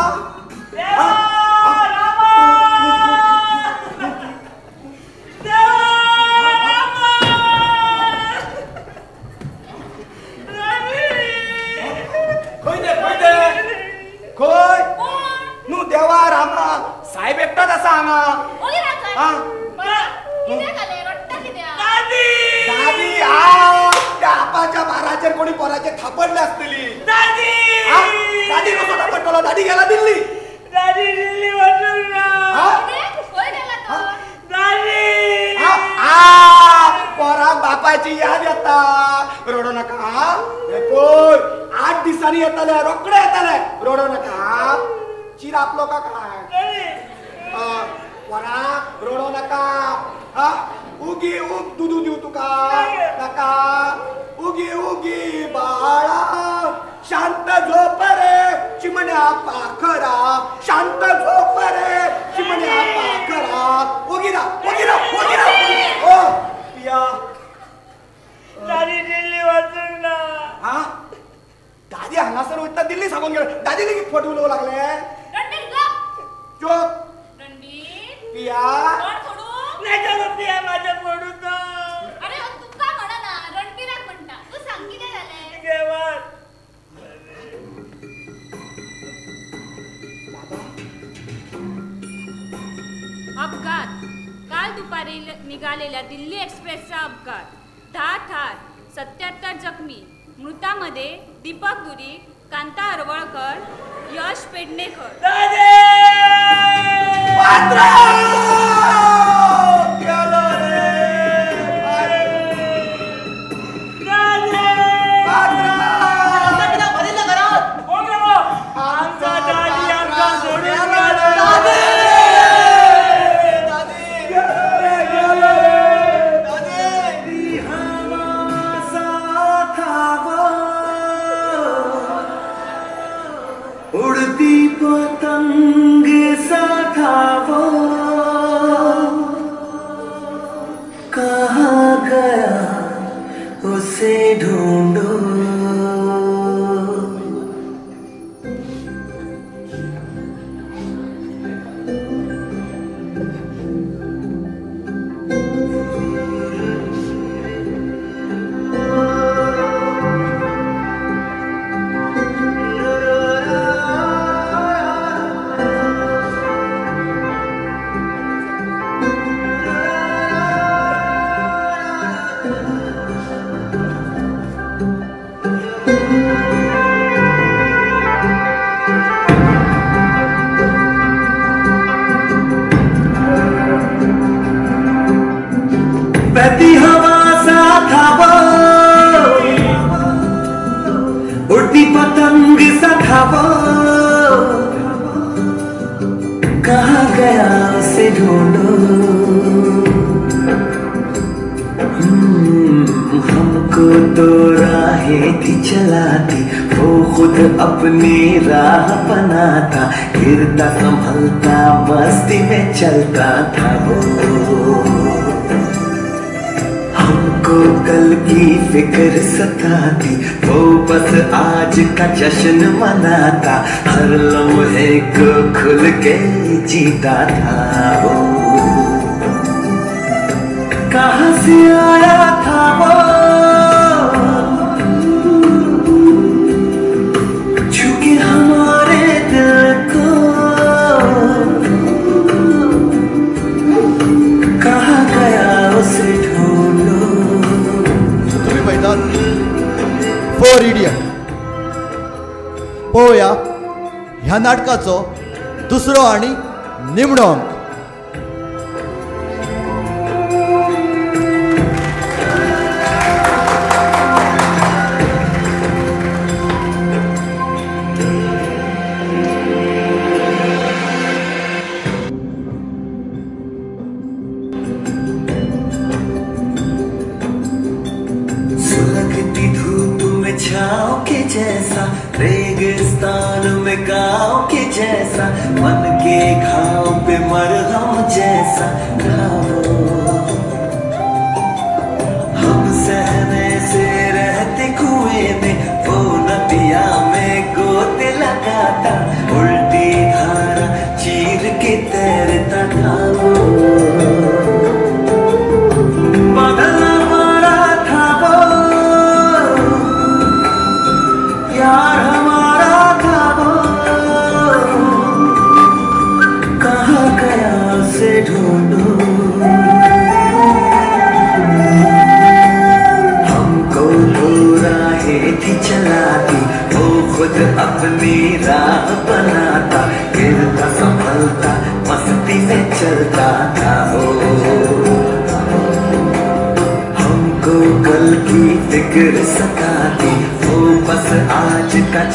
खंय न्हू देवा रामा! साहेब एकटाच आसा हांगा दादी! आ त्या आपाच्या बाराचेर कोणी पोराचेर थापडले असतली. हा? दादी कसो थापडटलो दादी गेला दिल्ली. गेला तो. हा? आ, पोराक बापाची याद येता. रडो नका. हा? हे पळय आठ दिसांनी येतले रोकडे येतले. रडो नका. चिर आपलो का काय हा, पोराक रडो नका. हा? उगी उग दुदू दिव तुका नका. उगी उगी बाळा. शांत झोप रे चिमण्या पाखरा. शांत झोप रे चिमण्या पाखरा. उगिरा उगिरा उगिरा ओ पिया. हा? दादी हांगासर वयता दिल्ली सांगून गेले. दादी लेगीत फोट उलोवंक लागले. रणबीर गप अरे तुका म्हणना रणबीराक म्हणटा तू सांग कितें जालें अपघात. काल दुपारी ल- निघालेल्या दिल्ली एक्सप्रेसचा अपघात. दहा ठार सत्याहत्तर जखमी. मृतामध्ये दीपक दुरी कांता हरवळकर यश पेडणेकर. कहा गया से ढूंढो? हम्म, हमको तो राहें थी चलाती, वो खुद अपनी राह बनाता, गिरता, संभलता, मस्ती में चलता था वो। को कल की फ़िक्र सताती, वो बस आज का जश्न मनाता, हर लम्हे को खुल के जीता था वो कहाँ से आया था वो? ओवर इडियट पळोवया ह्या नाटकाचो दुसरो आनी निमणो अंक.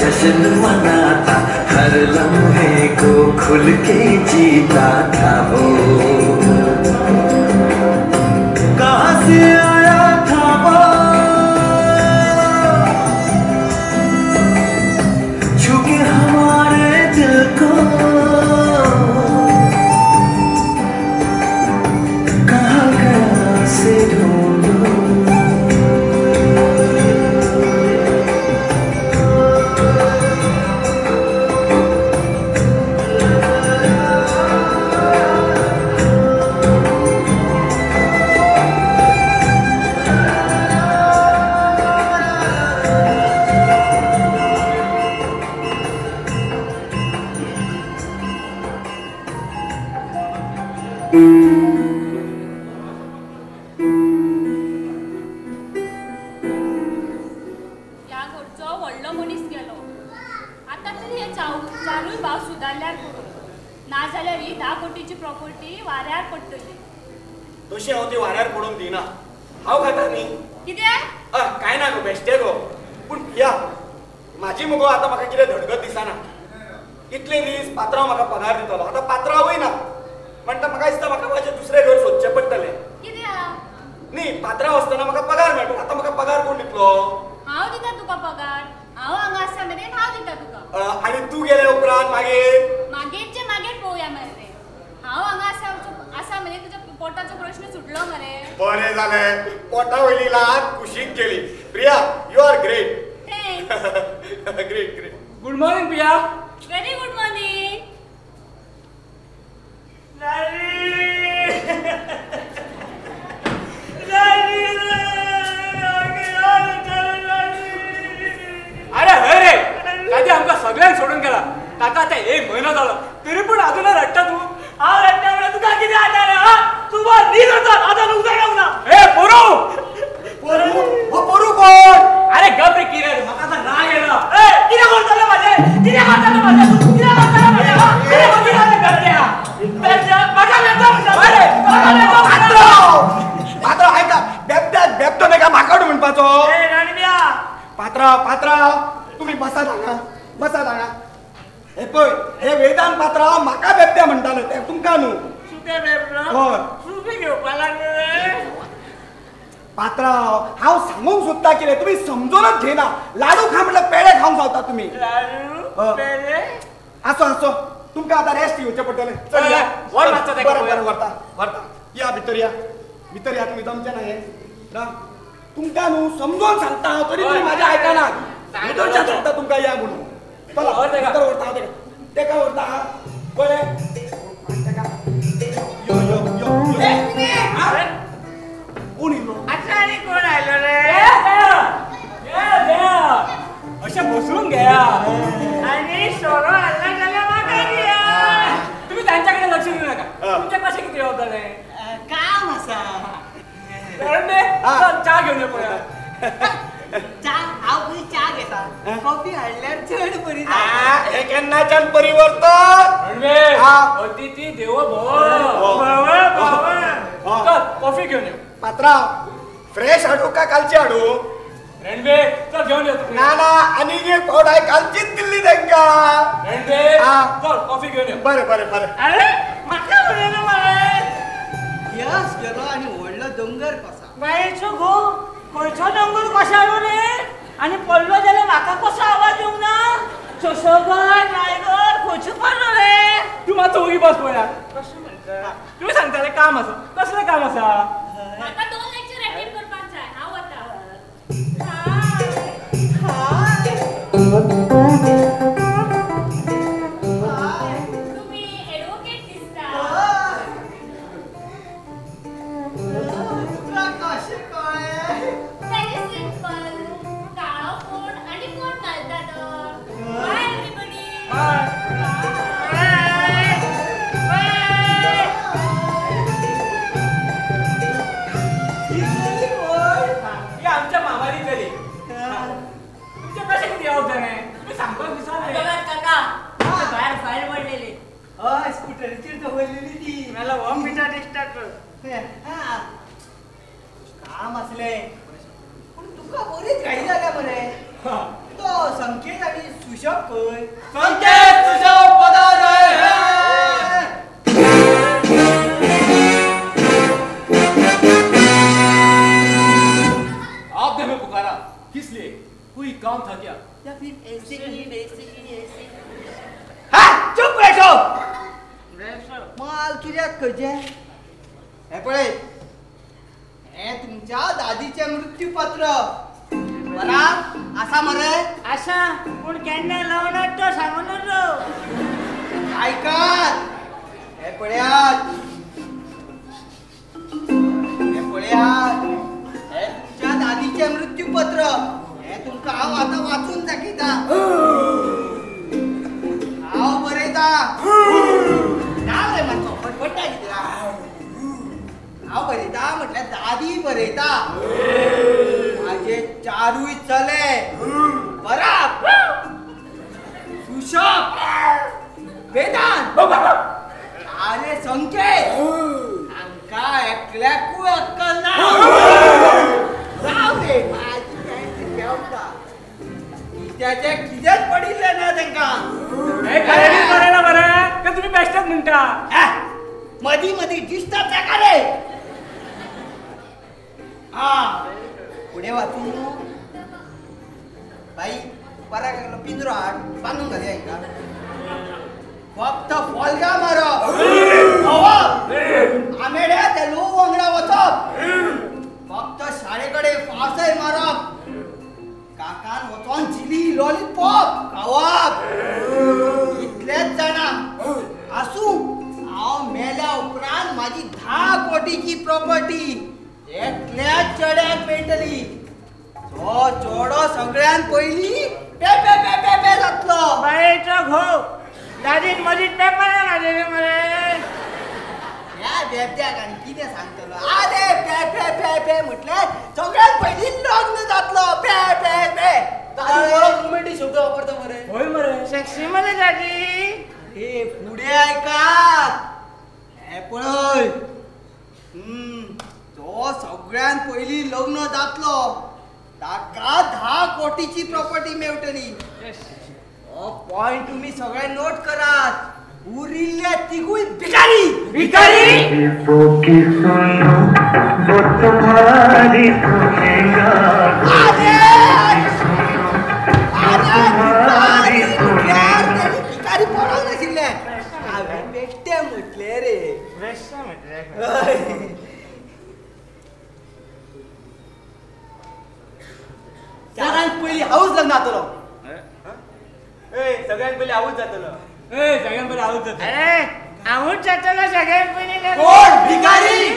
जश्न मनाता हर लम्हे को खुल के जीता था। आसो आसो तुमकां आतां रेस्ट घेवचें पडटलें चल या. वर मातसो तेका बरें व्हरता व्हरता या भितर या भितर या तुमी जमचें ना हें तुमकां न्हू समजून सांगता हांव तरी तुमी म्हाजें आयकनात भितरच्यान सांगता तुमकां या म्हणून चला. भितर व्हरता हांव तेका तेका व्हरता हा. कळ्ळें हा? कोण इल्लो आतां आनी कोण आयलो रे अशें बसून घेया तुम्ही त्यांच्याकडे लक्ष देऊ नका. हा. तुमचे कसे किती होताले काम हा. चल चहा घेऊन ये पळया चा हांव पयलीं चा घेता. कॉफी हाडल्यार चड बरी आ, हे केन्नाच्यान परिवर्तन? हा. अतिथी देवो भव हा. कॉफी घेऊन ये. पात्रांव फ्रेश हाडू काय कालची हाडू? रणबे चल घेऊन येतो ना ना आणि एक पावड आहे कालचीच दिल्ली तांकां रणबे हा. चल कॉफी घेऊन ये. बरें बरें बरें. अरे म्हाका म्हणून मरे यस गेलो आनी व्हडलो दोंगर कसा. बायचो गो खंयचो दोंगर कशालो रे आनी पडलो जाल्यार म्हाका कसो आवाज येवंक ना? सोशोगर रायगड खंयचो पडलो रे तू मातसो उगी बस पळया कशें म्हणटा तुम्ही सांगताले काम आसा कसले काम आसा म्हाका दोन लेक्चर अटेंड करपाक जाय हांव वता. ती हो मिटर डिस्टार्ट कर। काम असले। पूण तुका बरीच घाई जाल्या मरे तो संकेत आनी सुशोभ खंय संकेत सुशोभ पदार आप हमें पुकारा किस लिए? कोई काम था क्या? या फिर ऐसे ही वैसे ही ऐसे हा चुप बैठो। माल कित्याक करचे हे पळय हे तुमच्या दादीचे मृत्यूपत्र. बरा? आसा मरे? आसा पूण केन्ना लावनात तो सांगू नजो ऐकात हे पळयात हे पळयात हे तुमच्या दादीचे मृत्यूपत्र. हे तुमकां हांव आतां वाचून दाखयता हांव बरयता फटफटा कितें हांव बरयता म्हटल्यार दादी बरयता माझे चारूय चले बरा. सुशोभ वेदांत. अरे संकेत. हांकां एकल्याकूय अक्कल ना राव रे माझी पॅन्ट पेंवता कित्याचे कितेंच पडिल्ले ना तांकां काय करायला बरं का तुम्ही बेस्टच म्हणता? हा, मधी मधी दिसतात नका रे? हा. पुढे वाचून बाई परा पिंजरो हाड बांधून घाली ऐका फक्त फॉलगा मार? आमेड्या ते लो वांगडा वचप फक्त शाळेकडे फासय मारप काकान वचोन जिली लॉलीपॉप खावप पे पे म्हटल्यार सगळ्यात पयली लग्न जातलो. पे पे पे. रोमॅन्टिक शब्द वापरता मरे होय मरे सेक्सी मध्ये दादी हे पुढे ऐकात. हे पळय हम्म, तो सगळ्यात पयली लग्न जातलो. ताका धा कोटीची प्रॉपर्टी मेळटली हो पॉइंट तुम्ही सगळे नोट करात उरिल्ल्या तिगूय भिकारी. भिकारी? वो तुम्हारी सुनेगा बेश्टे म्हटले रे. सगळ्यांत पयलीं हाऊस लग्न जातलो सगळ्यात पहिले आऊच जातलो ए सगळ्यात बरं आवडत अरे आऊच जातलो सगळ्यात पहिले कोण भिकारी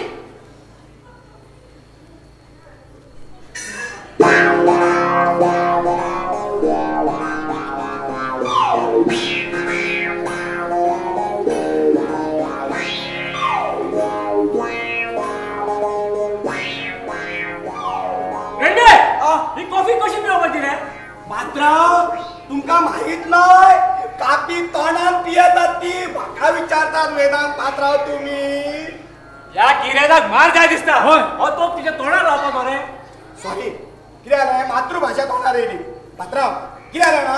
ही कॉफी कशी पिवपाची रे पात्रांव तुमका माहीत नाही. कापी तोंडान पियतात ती. म्हाका विचारतात वेदांत पात्रांव तुम्ही. या किऱ्यादाक मार जाय दिसता. होय. हो तो तिच्या तोंडार रावता मरे सॉरी. कितें जालें मातृभाशा तोंडार येयली पात्रांव कितें जालें ना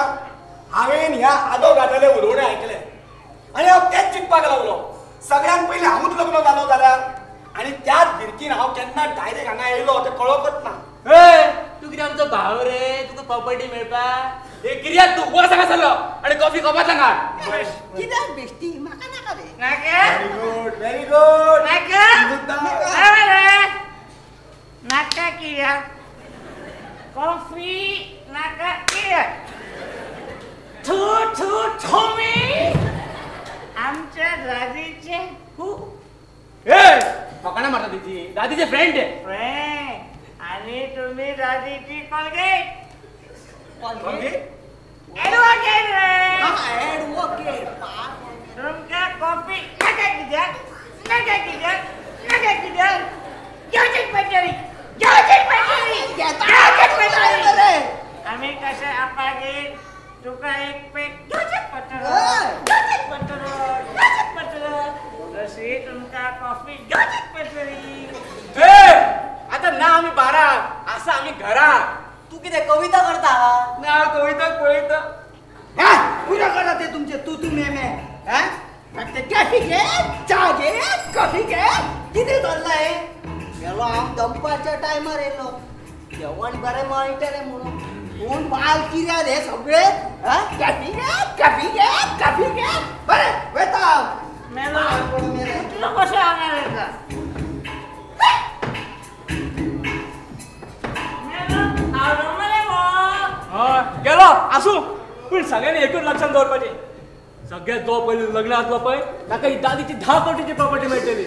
हांवेन ह्या आदो घातले उलोवणे आयकले आनी हांव तेच चिंतपाक लागलो. सगळ्यात पयलीं हांवूच लग्न जालो जाल्यार आनी त्याच भिरकीन हांव केन्ना डायरेक्ट हांगा येयलो तें कळोकच ना. ए, तू किती आमचो भाव रे? तुका प्रॉपर्टी मेळपा हे किर्याक तू वर सांगा सरलो आणि कॉफी कपात सांगा? कित्याक बेश्टी म्हाका नाका रे. नाका. व्हेरी गुड व्हेरी गुड नाका. नाका किया. कॉफी नाका किया थू थू थोमी आमच्या दादीचे खूप ए फकाणा मारता तिची. दादीचे फ्रेंड आहे. फ्रेंड आणि तुम्ही दादीची कॉलगेट ऍडव्होकेट रे. ऍडव्होकेट तुमका कॉफी नका कित्याक नका कित्याक नका कित्याक घेवचीच पडटली आम्ही कशे आपागेर तुका एक पेट. तशी तुमका कॉफी. आता ना आम्ही बारा. असं आम्ही घरा. तू कितें कविता करता? ना कविता पळयता हा पुरा करा ते तुमचे? तू तू मे मे हा कॅफी घे चा घे कॉफी घे. कितें चल्लां गेलो हांव दनपारच्या टायमार येयलो जेवण बरें मळटलें म्हणून. पूण बाल किऱ्यात हे सगळे हा? कॅफी घे कॅफी घे कॉफी घे. बरें वेता. मेलो. कुठलो कशें हांगा येता गेलो. असू. पण सगळ्यांनी एकूच लक्षात दवरपाचे सगळ्यात जो पयलीं लग्न जातलो पळय ताका ही दादीची धा कोटीची प्रॉपर्टी मेळटली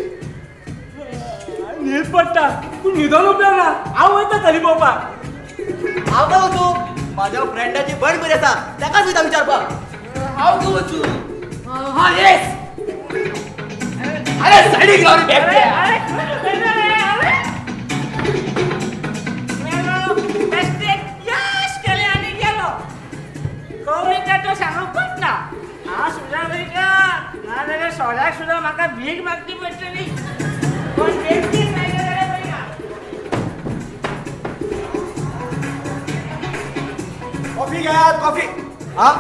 न्हीद पडटा पूण न्हिदून उपयोग ना? हांव वयता तरी पळोवपाक हांव काय वचूं म्हाज्या फ्रेंडाची बड बरी आसा ताकाच वयता विचारपाक हांव खंय वचूं हा येस. अरे सायडीक राव रे अरे बॅग अरे अरे अरे. मेलो बेस्टेक यश केले आनी गेलो. कविता तो सांगूकच ना. हांव सुद्दां वयता नाजाल्यार सोल्याक सुद्दां म्हाका भीक मागची पडटली पण कॉफी घ्यात कॉफी. हा?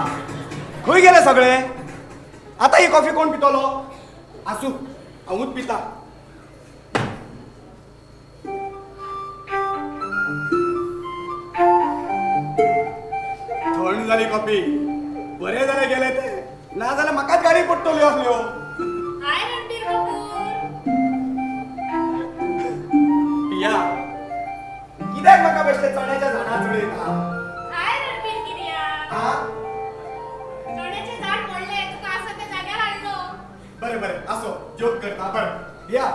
खंय गेले सगळे. आता ही कॉफी कोण पितलो? आसू हांवूच पिता. थंड जाली कॉफी. बरे जाले गेले ते. ना जाल्यार म्हाकाच गाडी पडटल्यो असल्यो कपूर पिया कित्याक म्हाका बेश्टे चण्याच्या झाडां चडयता बरे बरे असो जोक करता बर या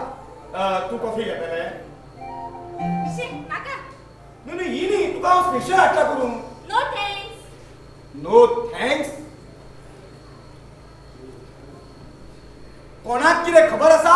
तू कॉफी घेतले न्हू न्हू न्ही तुका हांव स्पेशल हाडटा करूं नो थँक्स नो थँक्स कोणाक कितें खबर आसा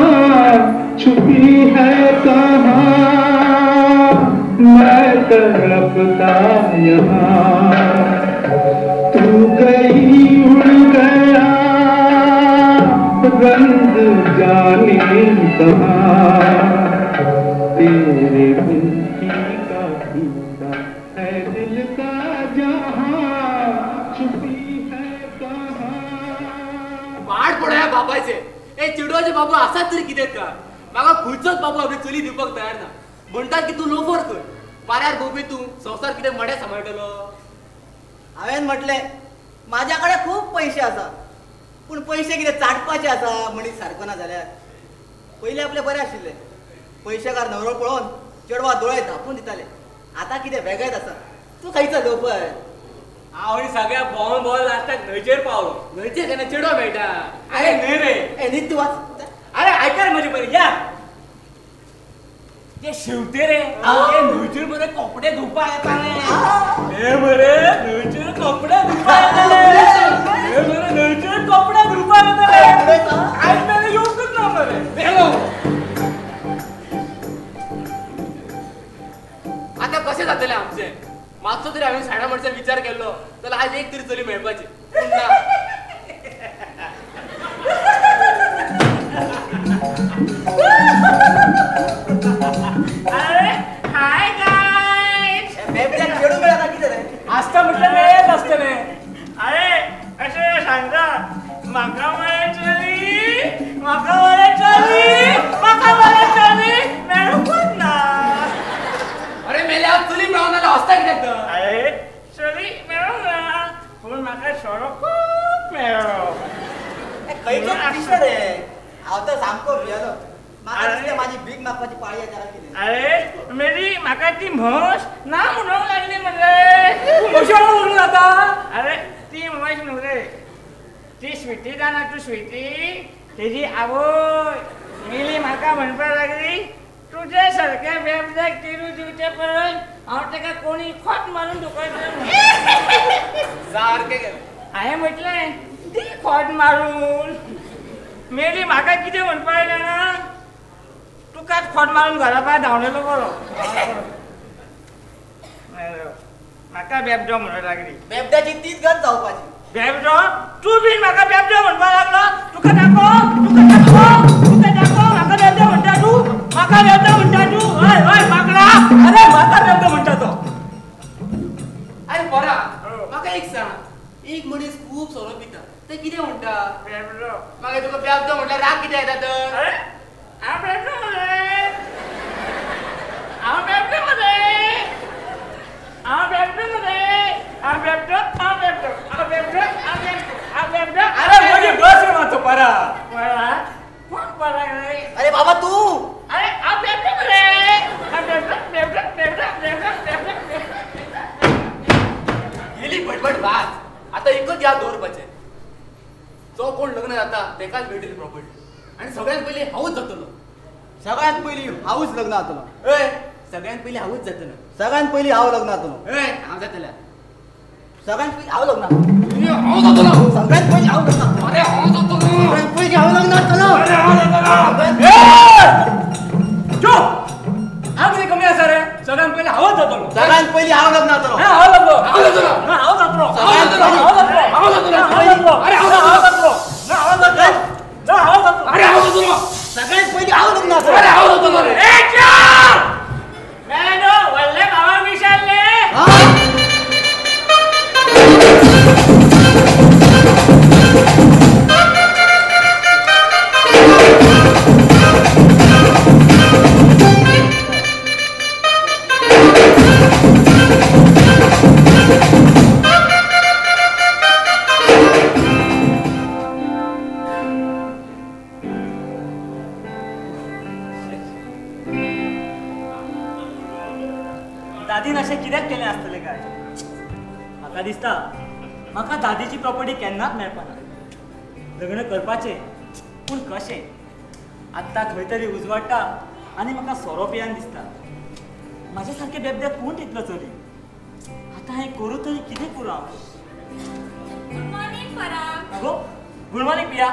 छुपी है कहाँ? मैं तड़पता यहाँ। तू गई उड़ गया रंग जाने कहाँ? तेरे बिन छुपी है कहाँ? वाट पडया बाबाचे ए चिडवाचे बाबा असाच तरी कितें का? म्हाका खंयचोच बाबा आपली चली दिवपाक तयार ना. म्हणटात की तू लोफर कर पाऱ्यार गोबी तू. संवसार कितें मड्या सांबाळटलो हांवें म्हटलें माझ्या कडेन खूब पयशे आसा पूण पयशे कितें चाटपाचे आसा मनीस सारको ना जाल्यार पयलीं आपलें बरें आशिल्लें पयशेकार नवरो पळोवन चेडवा दोळे धापून दिताले. आतां कितें वेगळेंच आसा तूं खंयचो लोफर हांव आनी सगळ्या भोंवन भोंवन लास्टाक न्हंयचेर पावलो न्हंयचेर केन्ना चेडो मेळटा अरे न्हय रे. ए न्ही तूं वाच. अरे आयकार म्हजे पयलीं या. ते शिवते रे. ते न्हंयचेर बरे कपडे धुवपा येताले हे बरे. न्हंयचेर कपडे धुवपा येताले हे बरे. कपडे ना मरे आता जातलें आमचें? मातसो तरी हांवें साडा म्हणच्यान विचार केल्लो जाल्यार आज एक तरी चली मेळपाची. अरे हाय गाईज बेबड्याक चेडू मेळना कितें रे आसता म्हटल्यार मेळत आसतलें अरे अशें सांगता म्हाका मरे चली म्हाका मरे चली म्हाका मरे चली मेळूंकच ना अरे मेले हांव चली मेळोन जाल्यार हसता कित्याक तर अरे चली मेळूंक ना पूण म्हाका सोरो खूब मेळ्ळो खंयचो पिशो रे हांव तर सामको भियेलो म्हाजी भीक मागपाची पाळी येता काय कितें अरे मेरी म्हाका ती म्हस ना म्हणूंक लागली मरे म्हशी म्हणून जाता अरे ती म्हश न्हू रे ती स्विटी जाणा तूं स्विटी. तेजी आवय. मिली म्हाका म्हणपाक लागली तुजे सारक्या बेबद्याक तिरू दिवचे परस हांव ताका कोणी खोट मारून दुखयतलें सारकें हांवें म्हटलें दी खोट मारून. मेली म्हाका कितें म्हणपाक लागलें जाणा तुकाच खोट मारून घरा भायर धांवलेलो बरो. म्हाका बेबडो म्हणूंक लागली. बेबड्याची तीच गत जावपाची बेबडो तूं बीन म्हाका बेबडो म्हणपाक लागलो तुका दाखो तुका दाखो तुका दाखो म्हाका बेबडो म्हणटा तूं? म्हाका बेबडो म्हणटा तूं? हय हय माकडा. अरे म्हाका बेबडो म्हणटा तो. अरे बरा. म्हाका एक सांग. एक मनीस खूब सोरो पिता. ते कितें म्हणटा मागीर तुका बेबडो म्हटल्यार राग कितें येता तर अरे हांव हांव हांव हांव हांव हांव हांव बेबडो हांव बेबडो अरे म्हजी बस रे मातो परा पळा कोण पळा रे अरे बाबा तू अरे हांव मरे हांव गेली भटभट वाज आता एकच याद दवरपाचें जो कोण लग्न जाता तेकाच मेळटली प्रॉपर्टी आनी सगळ्यात पयलीं हांवूच जातलो सगळ्यात पयलीं हांवूच लग्न जातलो हय. सगळ्यात पयलीं हांवूच जातलो सगळ्यात पयलीं हांव लग्न जातलो हय हांव जातल्या सगळ्यात पयलीं हांव लग्न जातलो हांव जातलो सगळ्यात पयलीं हांव लग्न जातलो अरे हांव जातलो सगळ्यात पयलीं हांव लग्न जातलो अरे हांव जातलो सगळ्यात- चुप! हांव कितें कमी आसा रे सगळ्यात पयलीं हांवच जातलो सगळ्यात पयलीं हांव लग्न जातलो हा, हांव जातलो हांव जातलो हा, हांव जातलो सगळ्यात पयलीं हांव जातलो हांव जातलो हांव जातलो अरे हांव जातलो ना हांव जातलो ना हांव जातलो अरे हांव जातलो सगळ्यात पयलीं हांव लग्न जातलो अरे हांव जातलो रे ए चुप मेलो व्हडले भावाक विचारले दादीन अशें कित्याक केलें आसतलें काय? म्हाका दिसता म्हाका दादीची प्रॉपर्टी केन्नाच मेळपाना. लग्न करपाचें पूण कशें? आत्तां खंय तरी उजवाडटा आनी म्हाका सोरो पियान दिसता. म्हाज्या सारकें बेबद्याक कोण दितलो चली? आतां हांवें करूं तरी कितें करूं हांव अगो गुड मॉर्निंग पिया.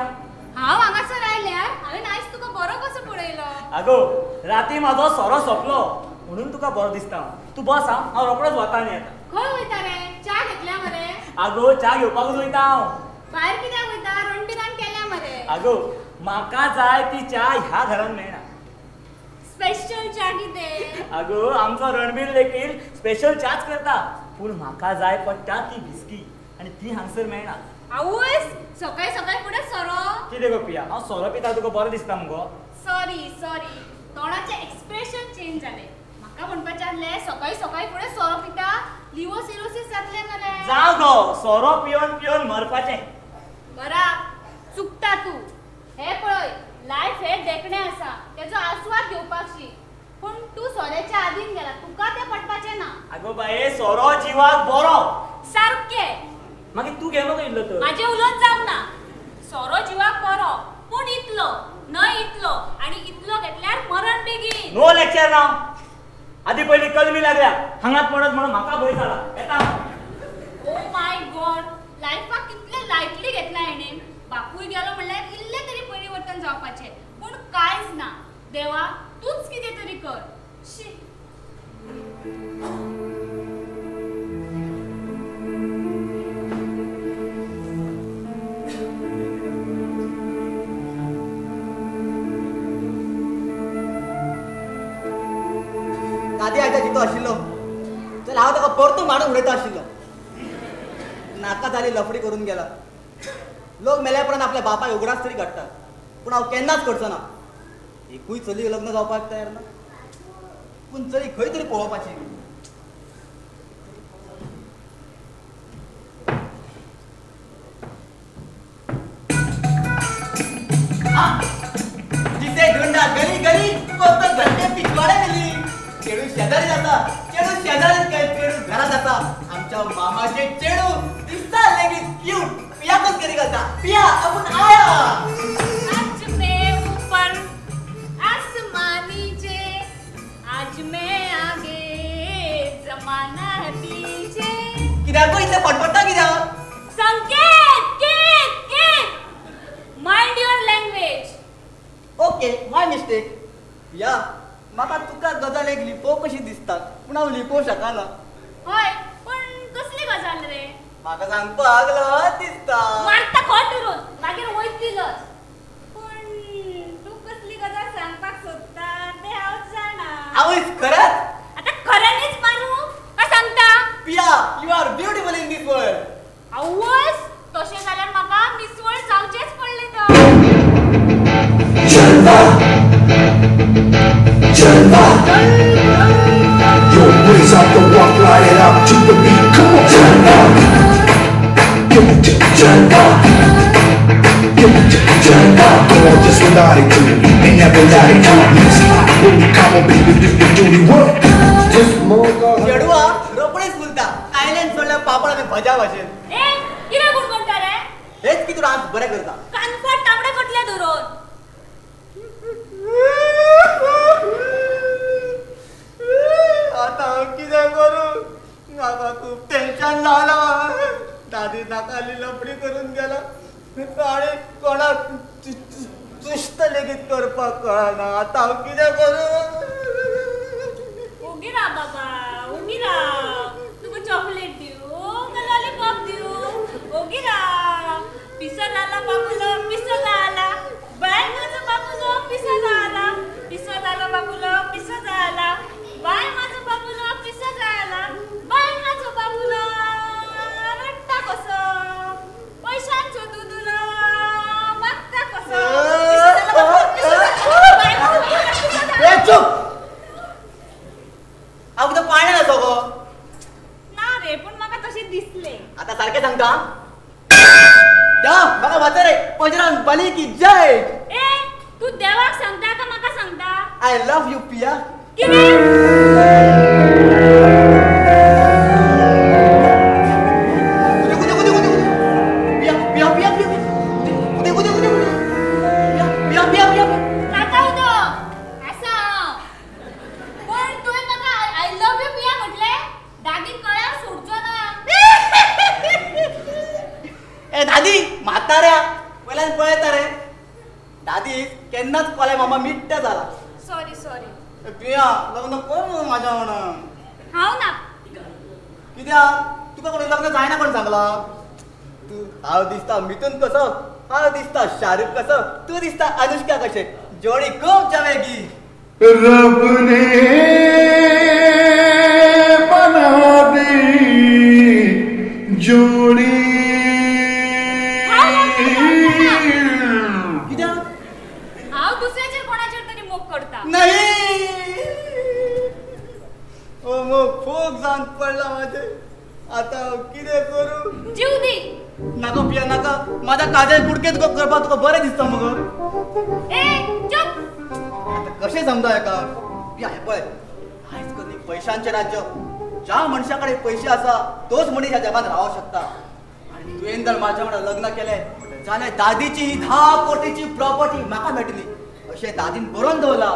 हांव हांगासर आयल्यार हांवें आयज तुका बरो कसो पळयलो आगो राती म्हाजो सोरो सोंपलो. म्हणून तुका बरो दिसता. तू बस हां. हांव रोखडोच वता आनी येता खंय वयता रे? च्या घेतल्या मरे? आगो च्या घेवपाकूच वयता हांव. भायर कित्याक वयता? रणबिरान केल्या मरे. आगो म्हाका जाय ती च्या ह्या घरान मेळना. स्पेशल च्या कितें? आगो आमचो रणबीर देखील स्पेशल चाच करता. पूण म्हाका जाय पडटा ती बिस्की आनी ती हांगसर मेळना. आवयस सकाळी सकाळी फुडें सोरो? कितें गो पिया? हांव सोरो पिता तुका बरो दिसता मुगो. Sorry sorry. तोंडाचें एक्सप्रेशन चेंज जालें. म्हाका म्हणपाचें आसलें सकाळी सकाळी फुडें सोरो पिता लिवो सिरोसीस जातलें मरे जाव गो सोरो पियोन पियोन मरपाचें. बरा चुकता तूं. हे पळय लायफ हे देखणें आसा तेजो आस्वाद घेवपाक शीक पूण तूं सोऱ्याच्या आदीन गेला. तुका तें पटपाचें ना. आगो बाये सोरो जिवाक बरो. सारकें मागीर तूं घेवन येयल्लो तर? म्हाजें उलोवंक जावंक ना. सोरो जिवाक बरो. पूण इतलो न इतलो. आनी इतलो घेतल्यार मरण बेगीन नो लेक्चर ना आधी लागल्या. हांगात पडत म्हणून म्हाका भय जाला येता. ओ माय गॉड लायफाक कितले लायटली घेतला हेणेन बापूय गेलो म्हणल्यार इल्लें तरी परिवर्तन जावपाचें. पूण कांयच ना. देवा हांव ताका परतो मारून उडयता आशिल्लो नाका जाली लफडी करून गेला. लोक मेल्या उपरांत आपल्या बापाय उगडास तरी काडटा पूण हांव केन्नाच करचो ना. एकूय चली लग्न जावपाक तयार ना. पूण चली खंय तरी पळोवपाची. जिथे गली गली फक्त घरचे पिछवाडे गेली चेडू शेजारी जाता चेडू शेजारी काय चेडू घरात जाता आमच्या मामाचे चेडू दिसता लेगीत क्यूट पियाकच घरी घालता पिया आपण आया आज मैं ऊपर आसमान नीचे आज मैं आगे जमाना है पीछे कित्याक गो इतले फटफटता कित्याक संकेत केत केत mind your language okay my mistake Piya म्हाका तुका गजाल एक लिपो कशी दिसता पूण हांव लिपोवंक शकना होय पण कसली गजाल रे? म्हाका सांगपाक लज दिसता. मारता खोट उरून मागीर वयतलीच पण तू कसली गजाल सांगपाक सोदता ते हांव जाणा. आवयस खरंच? आता खऱ्यानीच मारू? का सांगता? Piya you are beautiful in this world आवस तशें जाल्यार म्हाका मिसवळ जावचेच पडले तर. Jalva. Yo, raise up the walk, light it up to the beat. Come on, Jalva. Give it to me, Jalva. Give it to me, Jalva. Come on, just rely to me. Ain't never lied to me. Holy come on, baby, do your duty. What? Just more God. चेडवा रोखडेच फुलता island सोडल्या पापड आमी भजा भाशेन ए कितें कोण म्हणटा रे हेच की तू डान्स बरें करता कानफाट तांबडे कटले धरून आता हांव कितें करूं म्हाका खूब टेन्शन जालां दादी नाकाली लपडी करून गेला. आनी कोणाक चुस्त लेगीत करपाक कळना. आतां हांव कितें करूं उगी राव बाबा उगी राव तुका चॉकलेट दिवं का लॉलीपॉप दिवं उगी राव पिसर आला बाबूलो पिसर आला. बाय माझो बाबूलो पिसो जाला पिसो बाबूलो पिसो जाला बाय माझो बाबूलो पिसो जाला बाय माझो बाबूलो रडटा कसो? पैशांचो दुदुलो मागता कसो? पिसो जाला बाबूलो, पिसो. बाय माझो पिसो. ए चूप! आसा गो. ना रे पण म्हाका तशें दिसले. आतां सारकें सांगता जा म्हाका वाचा रे. पंजरान बाली की जय. ए तू देवाक सांगता का म्हाका सांगता? आय लव्ह यू पिया. कितें? दादी केन्नाच कोल्या मामा मिट्ट झाला. सॉरी सॉरी पिया लग्न मग माझ्या म्हणून? हाव ना. कित्याक तुका कोणी लग्न जायना कोण सांगला? तू हांव दिसता मिथून कसो? हांव दिसता शाहरुख कसो? तू दिसता अनुष्का कशें? जोडी खूप वेगी रब ने बना दी जोड़ी मग फोग जावन पडला माझे. आता कितें करू? जीव दी. नाका पिया नाका. माझ्या काजळ कुडकेत गप करपाक तुका बरें दिसता मग. ए चुप. आता कशें समजा हेका पिया हे पळय आयज कधी पैशांचे राज्य. ज्या मनशाकडे पैसे आसा तोच मनीस ह्या जगात रावू शकता. आणि तुवें जर माझ्या वांगडा लग्न केलें जाल्यार दादीची ही धा कोटीची प्रॉपर्टी म्हाका मेळटली अशें दादीन बरोवन दवरला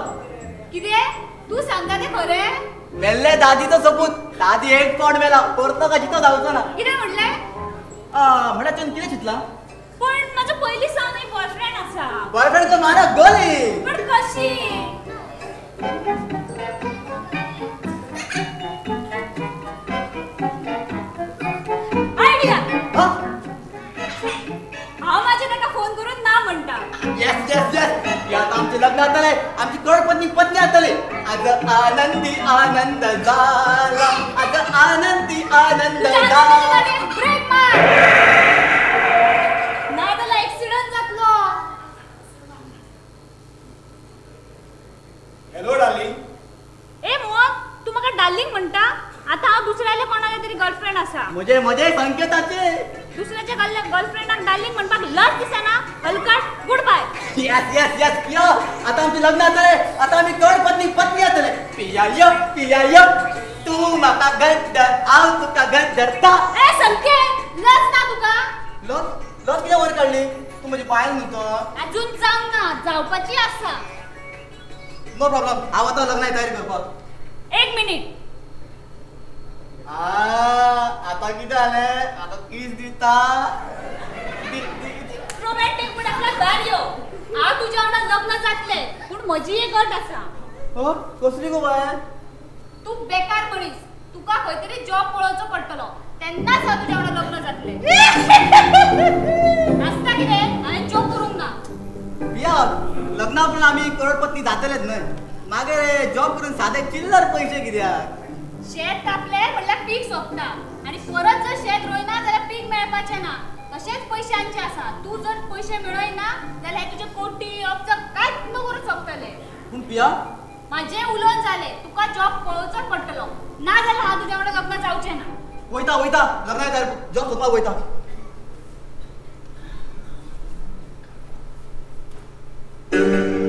कितें तू सांगता ते खरें? मेल्ले दादीचो सपूत दादी एक कोण मेला. परतो का जितो जावचो ना? कितें म्हणलें आ, म्हणल्यार तुवें कितें चिंतलां पण माझं पयलीं सावन एक बॉयफ्रेंड आसा बॉयफ्रेंड तो मारा गली पण कशी? येस येस येस आता आमचे लग्न जातले आमची कडपत्नी पत्नी जातले आज आनंदी आनंद झाला. आज आनंदी आनंद झाला. हॅलो डार्लिंग ए मोहन तू म्हाका डार्लिंग म्हणटा आता हांव दुसऱ्याले कोणाले तरी गर्लफ्रेंड आसा म्हजे म्हजे संकेताचे. दुसऱ्याच्या गर्लफ्रेंडाक डार्लिंग म्हणपाक लज दिसना हलकट good bye yes yes yes Piya. आता आमचे लग्न जातले आता आम्ही कडपत्नी पत्नी जातले पिया य पिया य. तू म्हाका गद्दर हांव तुका गद्दरता ए संके लज ना तुका. लस लस कित्याक वर काडली तू म्हजे पांयान न्हू अजून जावं ना जावपाची आसा. नो प्रॉब्लेम हांव आतां लग्नाची तयारी करपाक एक मिनिट. आता किती आले आता किस दिता. रोमॅन्टिक मूड आपल्या भायर यो. हांव तुज्या वांगडा लग्न जातले पूण म्हजी एक अट आसा हो कसली गो बाय? तू बेकार मनीस तुका खंय तरी जॉब पळोवचो पडटलो तेन्नाच हांव तुज्या वांगडा लग्न जातलें आसता कितें हांवें जॉब करूंक ना पिया लग्ना पण आम्ही करोडपती जातलेच न्हय मागे जॉब करून साधे चिल्लर पैसे कित्याक शेत कापले म्हणल्यार पीक सोंपता आनी परत जर शेत रोयना जाल्यार पीक मेळपाचें ना तशेंच पयशांचे आसा तू जर पयशे मेळयना जाल्यार हे तुजे कोटी अब्ज कांयच नको करून सोंपतले. पूण पिया? माझे उलोवन जाले तुका जॉब पळोवचोच पडटलो ना जाल्यार हांव तुज्या वांगडा लग्न जावचें ना. वयता वयता तयारी जॉब सोदपाक वयता संकेत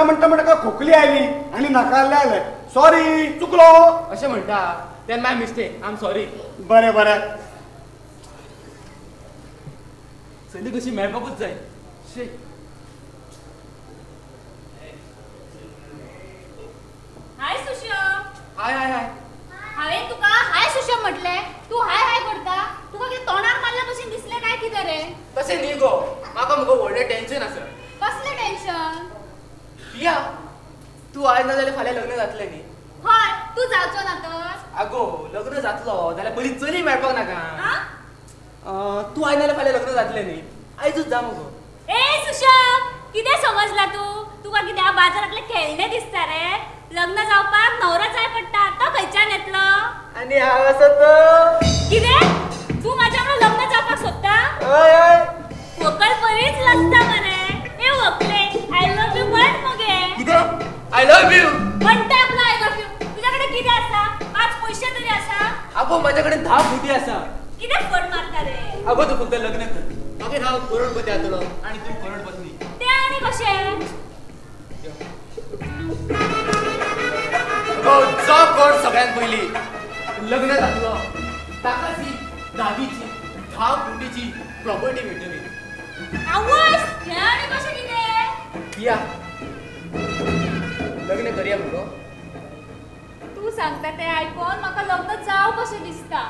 पात्रांव म्हणटा म्हणटा म्हणटा खोकली आयली आनी नाकारले आले सॉरी चुकलो. अशें म्हणटा तेन्ना my mistake I am sorry बरें बरें. चली कशी मेळपाकूच जाय शे. हाय सुशोभ हाय हाय हाय. हांवें तुका. हाय सुशोभ म्हटले. तू हाय हाय करता. तुका कितें तोंडार मारल्या भशेन दिसलें काय कितें रे? तशें न्ही गो म्हाका मुगो व्हडलें टेन्शन आसा कसलें टेन्शन पिया तू आयज ना जाल्यार फाल्यां लग्न जातलें न्ही हय तू जावचो ना तर. आगो लग्न जातलो जाल्यार पयलीं चली मेळपाक नाका तू आयज नाल्यार फाल्यां लग्न जातलें न्ही आयजूच जा मुगो. ए सुशोभ कितें समजला तू? तुका कितें बाजारातले खेळणे दिसता रे? लग्न जावपाक न्हवरो जाय पडटा तो खंयच्यान येतलो आनी हांव तो कितें? तू म्हाज्या वांगडा लग्न जावपाक सोदता हय हय. व्हंकल बरीच लागता मरे ए व्हंकले आय लव्ह यू मगे कितें आय लव्ह यू म्हणटा आपला आय लव्ह यू तुझ्याकडे कितें आसा पांच पयशे तरी आसा आगो म्हाज्या कडेन धा फुटी आसा कितें फट मारता रे? आगो तू फक्त लग्न कर. मागीर हांव करोडपती जातलो आनी तूं करोडपत्नी ते आनी कशें हो जो कोण सगळ्यात पयली लग्न जातलो ताकाच ही दादीची धा कोटीची प्रॉपर्टी मेळटली आवस ते आनी कशें कितें या. लग्न करया मुगो तू सांगता ते आयकोन म्हाका लग्न जाव कशें दिसता?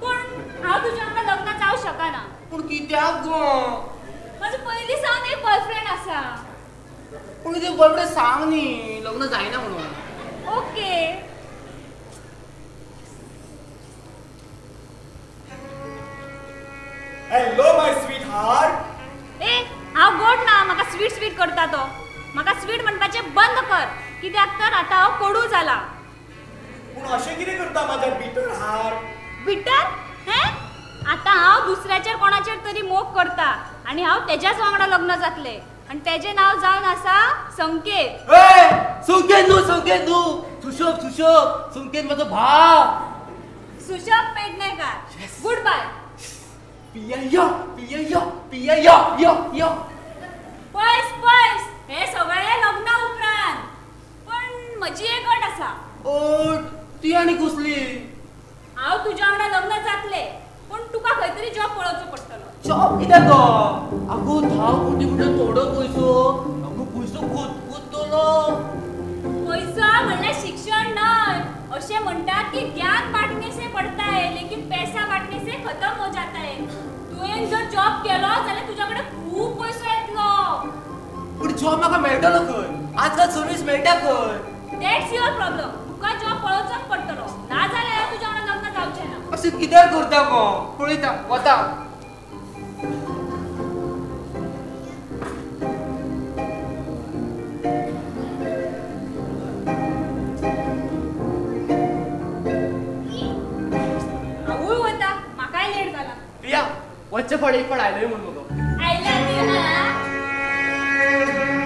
पूण हांव तुज्या वांगडा लग्न जावं शकना. पूण कित्याक गो? म्हाजो पयलीं सावन एक बॉयफ्रेंड आसा पूण ते बरोबर सांग न्ही लग्न जायना म्हणून. Okay. Hello my sweetheart ए हांव गोड ना म्हाका स्वीट स्वीट करता तो. म्हाका स्वीट म्हणपाचें बंद कर. कित्याक तर आतां हांव कडू जाला पूण अशें कितें करता म्हाज्या बिटर हार्ट बिटर हे? आतां हांव दुसऱ्याचेर कोणाचेर तरी मोग करता. आनी हांव तेज्याच वांगडा लग्न जातलें. आनी तेजें नांव जावन आसा संकेत. ए संकेत न्हू संकेत न्हू सुशोभ सुशोभ. संकेत म्हाजो भाव. सुशोभ पेडणेकार. गूड बाय पिया यो पिया यो पिया यो यो यो पयस पयस हे सगळें लग्ना उपरांत. पण म्हजी एक अट आसा. ओ ती आनी कसली? हांव तुज्या वांगडा लग्न जातलें पूण तुका खंय तरी जॉब पळोवचो पडटलो. जॉब कित्याक गो? आगो धा कोटी म्हणल्यार थोडो पयसो आगो पयसो खूद खूद दोलो पैसा म्हणल्यार शिक्षण न्हय. अशें म्हणटात की ज्ञान बांटने से पडता है लेकिन पैसा बांटने से खतम हो जाता है तुवें जर जॉब केलो जाल्यार तुज्या कडेन खूब पयसो येतलो पूण जॉब म्हाका मेळटलो खंय आजकाल सर्वीस मेळटा खंय दॅट्स युअर प्रॉब्लम तुका जॉब पळोवचोच पडटलो ना जाल्यार तुज्या वांगडा लग्न जावचें ना. अशें कित्याक करता गो? पळयता वता. हांवूय वता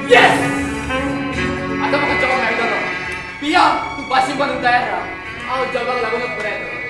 예스! 아까부터 저거 말더러 비야! 마신 번은 다 해라 아우 저거 라고는 그래도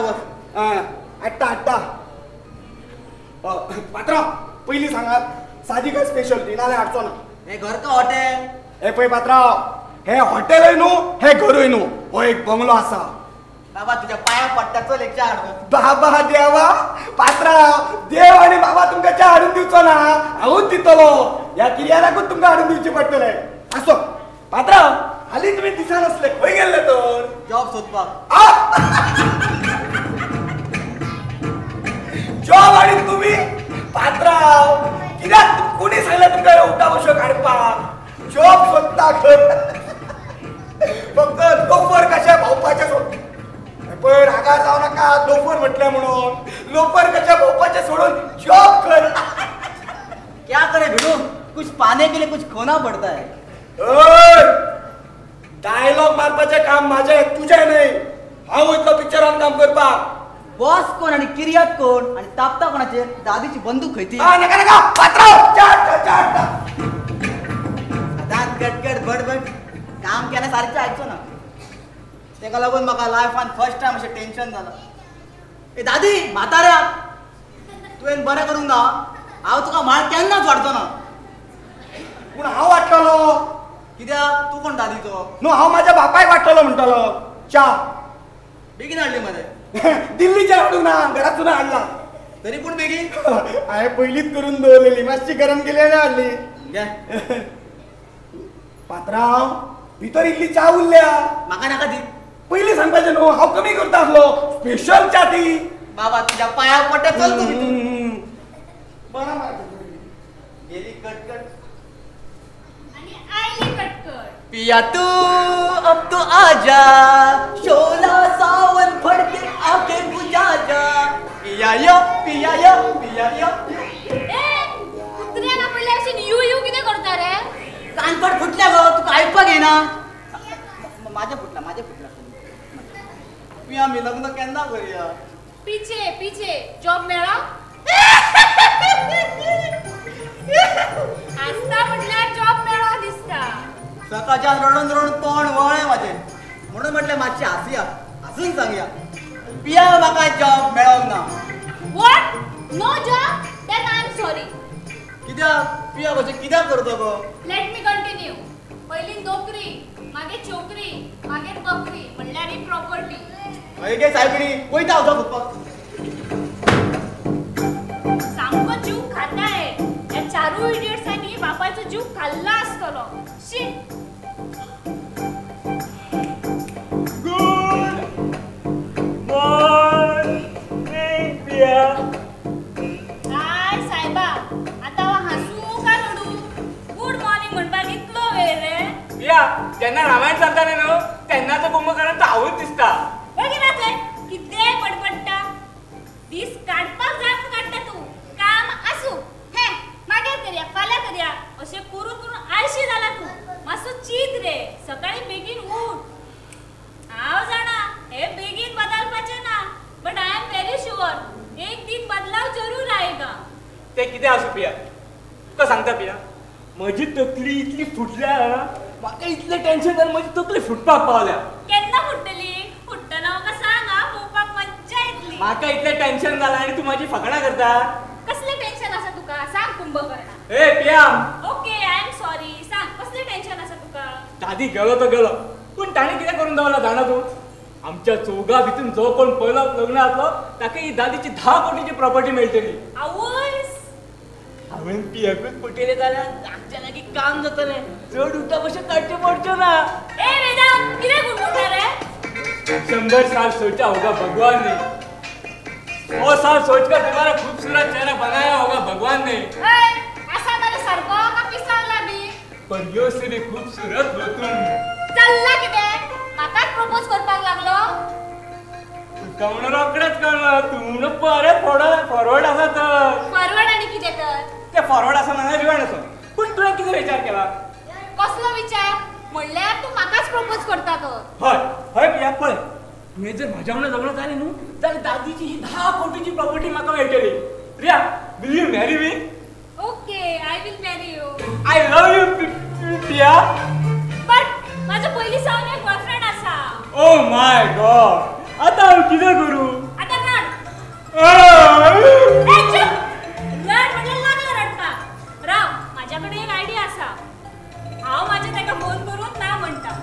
वच आट्टा आट्टा पात्रा पहिली सांगात साधी काय स्पेशल ती नाल्या हाडचो ना हे घर का हॉटेल हे पळय पात्राव हे हॉटेलय न्हू हे घरूय न्हू हो एक बंगलो आसा बाबा तुझ्या पाया पडटा चल एक वच बाबा देवा. पात्राव देव आणि बाबा तुमका च्या हाडून दिवचो ना. हांवूच दितलो या किर्यानाकूच तुमका हाडून दिवचे पडटले असो. पात्राव हाली तुम्ही दिसा नसले खंय गेल्ले तर? जॉब सोदपाक जॉब आणि तुम्ही? पात्राव कित्याक तुम- कोणी सांगलं तुमका ह्यो उठा बसो काडपाक जॉब सोदता खर फक्त लोफर कशा भोवपाचे सोड पण रागा जाऊ नका लोफर म्हटलं म्हणून. लोफर कशा भोवपाचे सोडून जॉब कर. क्या करे भिडू? कुछ पाने के लिए कुछ खोना पड़ता है. डायलॉग मारपाचे काम माझे तुझे नाही. हांव वयतलो पिक्चरान काम करपाक बॉस कोण आणि किर्यात कोण आणि तापता कोणाचे दादीची बंदूक खयती हा, नका नका पात्राव चाट चाट दात गटगट बडबड. काम केल्यासारखे आयचो ना. तेका लागून म्हाका लायफान फर्स्ट टाइम अशें टेन्शन जालां ए दादी म्हाताऱ्या! तुवें बरें करूंक ना हांव तुका माळ केन्नाच वाडचो ना. पूण हांव वाटतलो कित्याक तूं कोण दादीचो? न्हू हांव माझ्या बापायक वाटतलो म्हणटलो. च्या बेगीन हाडली मरे दिल्लीच्या हाडूंक ना घरातून हाडला तरी पूण बेगीन हांवें पयलीच करून दवरलेली मातशी गरम केली आनी हाडली पात्रांव भितर इल्ली च्या उरल्या. म्हाका नाका दी पयलीं सांगपाचें न्हू हांव कमी करता आसलो स्पेशल च्या ती. बाबा तुझ्या पाया पडटा चल तूं. बरा मार गेली कटकट आणि आईली कटकट पिया तू अब तो आजा। शोला सावन फड़के आके बुझा जा पिया यो पिया यो पिया यो। ए कुत्र्याला पडल्या अशी यू यू किती करता रे कानपड फुटल्या गो तुका ऐकपाक येना माझ्या फुटला माझ्या फुटला। पिया मी लग्न केन्ना करूया? पिछे पिछे जॉब मेळा आसता म्हटल्यार जॉब मेळा दिसता सकाळच्यान रडून रडून तोंड वळ्ळें माझें. म्हणून म्हटलें मातशी हांसुया हांसून सांगया पिया म्हाका जॉब मेळोंक ना what no. Job then I am sorry कित्याक पिया कशें कित्याक करतो गो? लेट मी कंटिन्यू पहिली नोकरी मागे चोकरी मागे बकरी म्हणल्यार ही प्रॉपर्टी हय गे सायबिणी वयता हांव जॉब सोदपाक सामको जीव खाताय? या चारू इडियट्सांनी बापाचो जीव खाल्ला असतलो शी काय सायबा आता वा हसू का रडू? गुड मॉर्निंग म्हणपाक इतलो वेळ रे? या जेन्ना रामायण सांगताले न्हू तेन्ना तो कुंभकर्ण हांवूच दिसता. बघिना थंय कितें पडपडटा दीस काडपाक जाय काडटा तूं. काम आसूं मागीर करया फाल्यां करया अशें करून करून आळशी जाला तूं. मातसो चीत रे. सकाळी बेगीन उठ. हांव जाणा हे बेगीन बदलपाचें ना. But I am very sure एक दिन बदलाव जरूर आएगा ते कितें आसूं पिया? तुका सांगता पिया? म्हजी तकली इतली फुटल्या. म्हाका इतलें टेन्शन जालें म्हजी तकली फुटपाक पावल्या. केन्ना फुट्टली फुट्टना म्हाका सांग हा. पोवपाक मज्जा माका इतले टेन्शन जाला आणि तू माझी फकाणा करता? कसले टेन्शन आसा तुका? सांग कुंभकर्णा. ए पियाम ओके आय एम सॉरी सांग कसले टेन्शन आसा तुका? दादी गेलो तो गेलो. पूण ताणे कितें करून दवरला जाणा तू? आमच्या चौगा भितून जो कोण पयलो लग्न जातलो ताका ही दादीची धा कोटीची प्रॉपर्टी मेळटली आवयस हांवें पियाकूच पटयले जाल्यार आमच्या लागीं काम जातलें चड उठा कशें काडचें पडचो ना. ए वेदांत कितें गुणगुणटा रे शंबर साल सोचा होगा भगवान ने सौ साल सोचकर तुम्हारा खूबसूरत चेहरा बनाया होगा भगवान ने। पर यो से भी खूबसूरत हो तुम। चल्ला कितें म्हाकाच प्रपोज करपाक लागलो म्हणून रोकडेच कळलं तू म्हणून परत फॉरवर्ड फॉरवर्ड आसा तर फॉरवर्ड आनी कितें तर ते फॉरवर्ड आसा ना रिवायड आसा पूण तुवें कितें विचार केला कसलो विचार? म्हणल्यार तू म्हाकाच प्रपोज करता तर हय हय पिया पळय तुवें जर म्हाज्या वांगडा लग्न जालें न्हू जाल्यार दादीची ही धा कोटीची प्रॉपर्टी म्हाका मेळटली Riya will you marry me okay I will marry you I love you Piya but माझं पयलीं सावन एक बॉयफ्रेंड आसा ओ माय गॉड आता हांव कितें करूं? आतां रड. आह! ए चुप. रड म्हणल्यार लागलं रडपाक राव माझ्या कडेन एक आयडिया आसा हांव माझ्या ताका फोन करून ना म्हणटा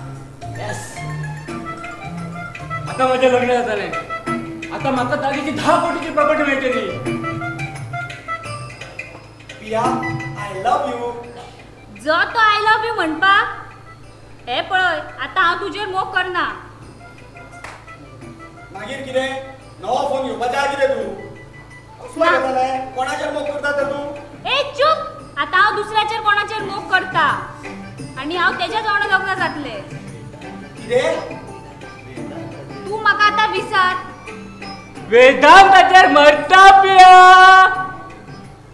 आता माझे लग्न जातलें आता म्हाका दादीची धा कोटीची प्रॉपर्टी मेळटली पिया आय लव यू जो तो आय लव्ह यू म्हणपाक हे पळय आतां हांव तुजेर मोग करना मागीर कितें नवो फोन घेवपाचें कितें तूं? कसलो ना. घेतले कोणाचेर मोग करता तर तूं? ए चुप. आतां हांव दुसऱ्याचेर कोणाचेर मोग करता? आनी हांव तेज्याच वांगडा लग्न जातलें. कितें तू म्हाका आतां विसर. वेदांताचेर मरता पिया.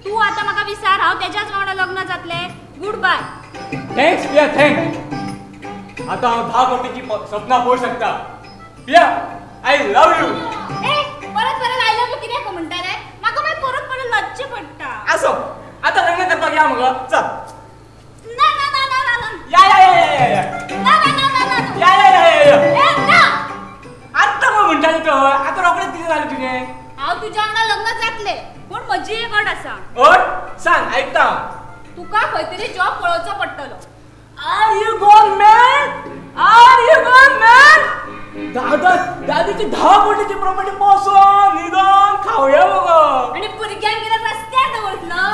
तू आतां म्हाका विसर. हांव तेज्याच वांगडा लग्न जातलें. Good bye thanks Piya thanks आता हांव धा कोटीची सपना पळोवंक शकता. पिया आय लव यू ए परत परत आय लव्ह यू कित्याक म्हणटा रे? म्हाका मागीर परत परत लज्ज पडटा आसो आता लग्न करपाक या मगो चल. ना ना ना ना ना ना. या या या या या ना ना ना ना या या या या या. म्हणटाली तो आता रोखडेच कितें जालें तुजें हांव तुज्या वांगडा लग्न जातलें पूण म्हजी एक अट आसा अट सांग आयकता तुका खंय तरी जॉब पळोवचो पडटलो are you gone man are you gone man दादा दादीची धा कोटीची प्रॉपर्टी पोसो निदान खावया मगो आनी भुरग्यांक कितें रस्त्यार दवरतलो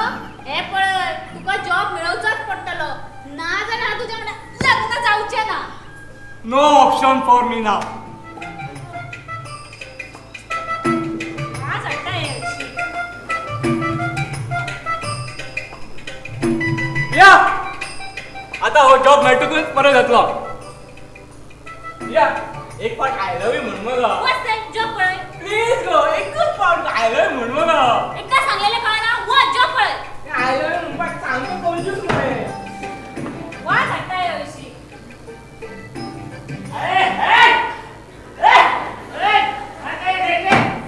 हे पळय तुका जॉब मेळोवचोच पडटलो ना जाल्यार तुज्या वांगडा लग्न जावचें ना. No option for me now या! आता हो जॉब मेळटकूच परत येतलो या! एक फावट आय लव्ह यू म्हण मगो जॉब पळय प्लीज गो एकच फावट आय लव्ह यू म्हण मगो एका सांगलेलें कळना वच जॉब पळय आय यू म्हणपाक सांगतो कंजूस मरे हे हरशीं. अरे सांग नाल्यार कापपाक करता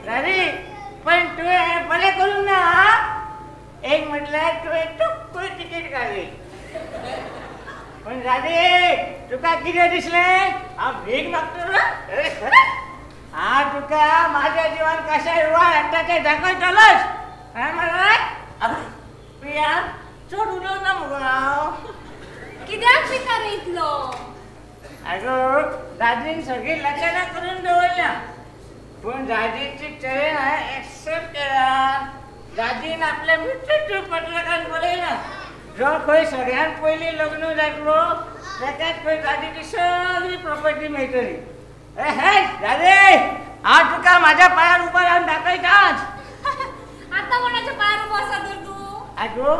एक एक एक एक राजी पण हें बरें करूंक ना हा? एक म्हटल्यार तुवें टुक्कूय तिकेट काडली पण राजे तुका कितें दिसलें? हांव भीक मागतलो हांव तुका म्हाज्या जिवान कशें रुवान हाडटा तें दाखयतलोच काय म्हणा प्रिया चड उलोवना मुगो हांव कित्याक शिका रे इतलो अगो दादीन सगळी लक्षणां करून दवरल्या पूण दादीची चरण हांवें एक्सेप्ट केला दादीन आपल्या मित्र पत्रकान बरयला जो खंय सगळ्यात पयलीं लग्न जातलो ताकाच खंय दादीची सगळी प्रॉपर्टी मेळटली हे दादे हांव तुका म्हाज्या पांयार उबो रावन दाखयताच आतां कोणाच्या पांयार उबो आसा तर तूं? आगो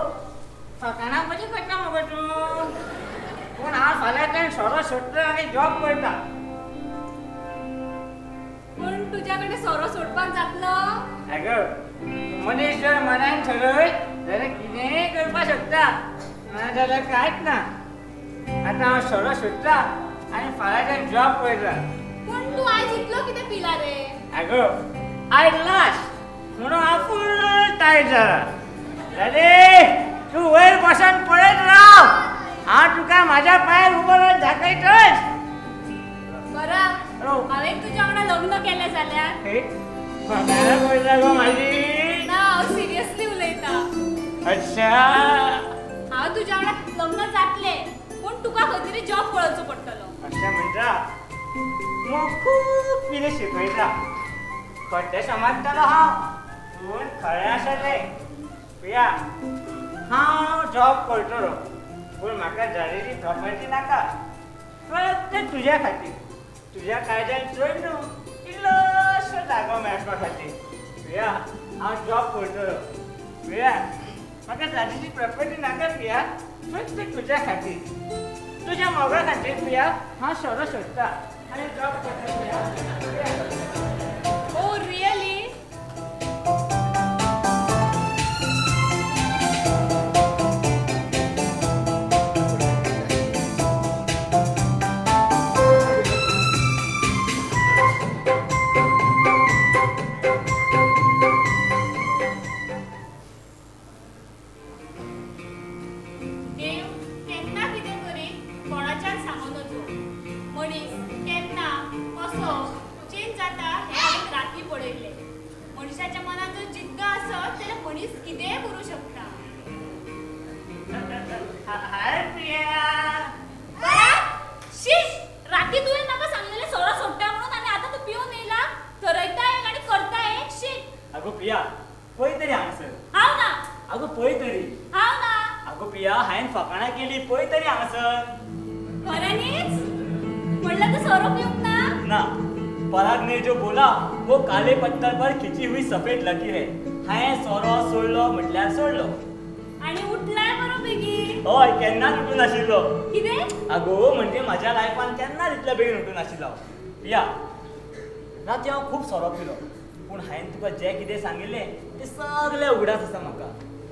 फकाणां कशी करता मगो तूं पूण हांव फाल्यांतल्यान सोरो सोडटा आनी जॉब करता. पण तुझ्याकडे सोरो सोडपाक जातलो? अगं मनीस जर मनान ठरवय जाल्यार कितेंय करपाक शकता. नाजाल्यार कांयच ना. आतां हांव सोरो सोदता आनी फाल्यांच्यान जॉब करता पण तू आयज इतलो कितें पिला रे. अगो आयज लास्ट म्हणून हांव फुल टायट जाला जाले तूं वयर बसून पळयत राव हांव तुका म्हाज्या पांयार उबो रावन दाखयतच बरा. हांवें तुज्या लग्न केलें जाल्यार ना हांव सिरियसली उलयता अच्छा. हांव तुज्या वांगडा लग्न जातलें. पूण तुका खंय तरी जॉब पळोवचो पडटलो अशें म्हणटा खूब कितें शिकयता खोटे समजतालो हांव पूण खरें आसलें पिया हांव जॉब करतलो पूण म्हाका झालेली प्रॉपर्टी नाका. फक्त तुज्या खातीर तुज्या कायद्यान चोड न्हू इल्लोसो जागो मेळपा खातीर पिया हांव जॉब करतलो पिया म्हाका झालेली प्रॉपर्टी नाका पिया फक्त तुज्या खातीर तुझ्या मोगा खातीर पिया हांव सोरो सोदता आनी जॉब करता पिया ओ रियली मनीस कितेंय करूं शकता? हाय प्रिया? शी राती तुवें म्हाका सांगलेलें सोरो सोडटा म्हणून आनी आतां तूं पिवन येयला. थरयता एक आनी करता एक शी आगो पिया पळय तरी हांगासर हांव ना. आगो पळय तरी. हांव ना. आगो पिया हांवें फकाणां केली पळय तरी हांगासर खऱ्यांनीच म्हणलं तूं सोरो पिवंक ना. ना. पराग ने जो बोला वो काले पत्थर पर खिंची हुई सफेद लकीर है. हांवें सोरो सोडलो म्हटल्यार सोडलो आनी उठलाय बरो बेगीन हय केन्नाच उठून नाशिल्लो कितें? आगो म्हणजे म्हाज्या लायफान केन्नाच इतल्या बेगीन उठून नाशिल्लो पिया राती हांव खूब सोरो पिलो पूण हांवें तुका जें कितें सांगिल्लें तें सगलें उगडास आसा म्हाका.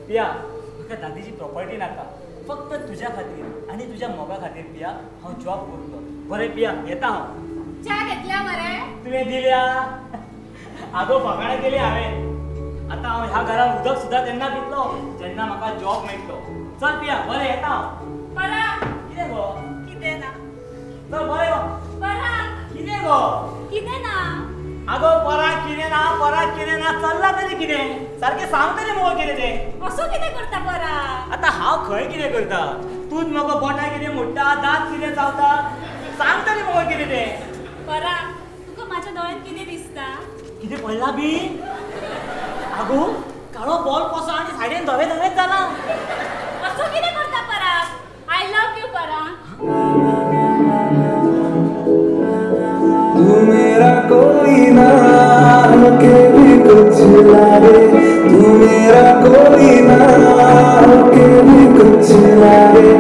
पिया म्हाका दादीची प्रॉपर्टी नाका. फक्त तुज्या खातीर आनी तुज्या मोगा खातीर पिया हांव जॉब करतलो बरें पिया येता हांव. च्या घेतल्या मरे? तुवें दिल्या. आगो फकाणां केली हांवें. आतां हांव ह्या घरान उदक सुद्दां तेन्ना पितलो जेन्ना म्हाका जॉब मेळटलो चल पिया बरें येता. हांव बरा कितें गो? कितें ना? चल बरें गो. बरा कितें गो? कितें ना? आगो पराक कितें ना पराक कितें ना. चल्ला तरी कितें? सारकें सांग तरी मुगो कितें तें. असो कितें करता बरा आतां हांव खंय कितें करता? तूंच म्हाका बोटां कितें मोडटा दांत कितें चावता? सांग तरी मुगो कितें तें. बरा तुका म्हाज्या दोळ्यान कितें दिसता? कितें पडला बी आगो काळो बॉल कसो आनी सायडीन धवे धवेच जाला असो कितें करता पराग आय लव यू परा तू मेरा कोई ना होके भी कुछ लागे तू मेरा कोई ना होके भी कुछ लागे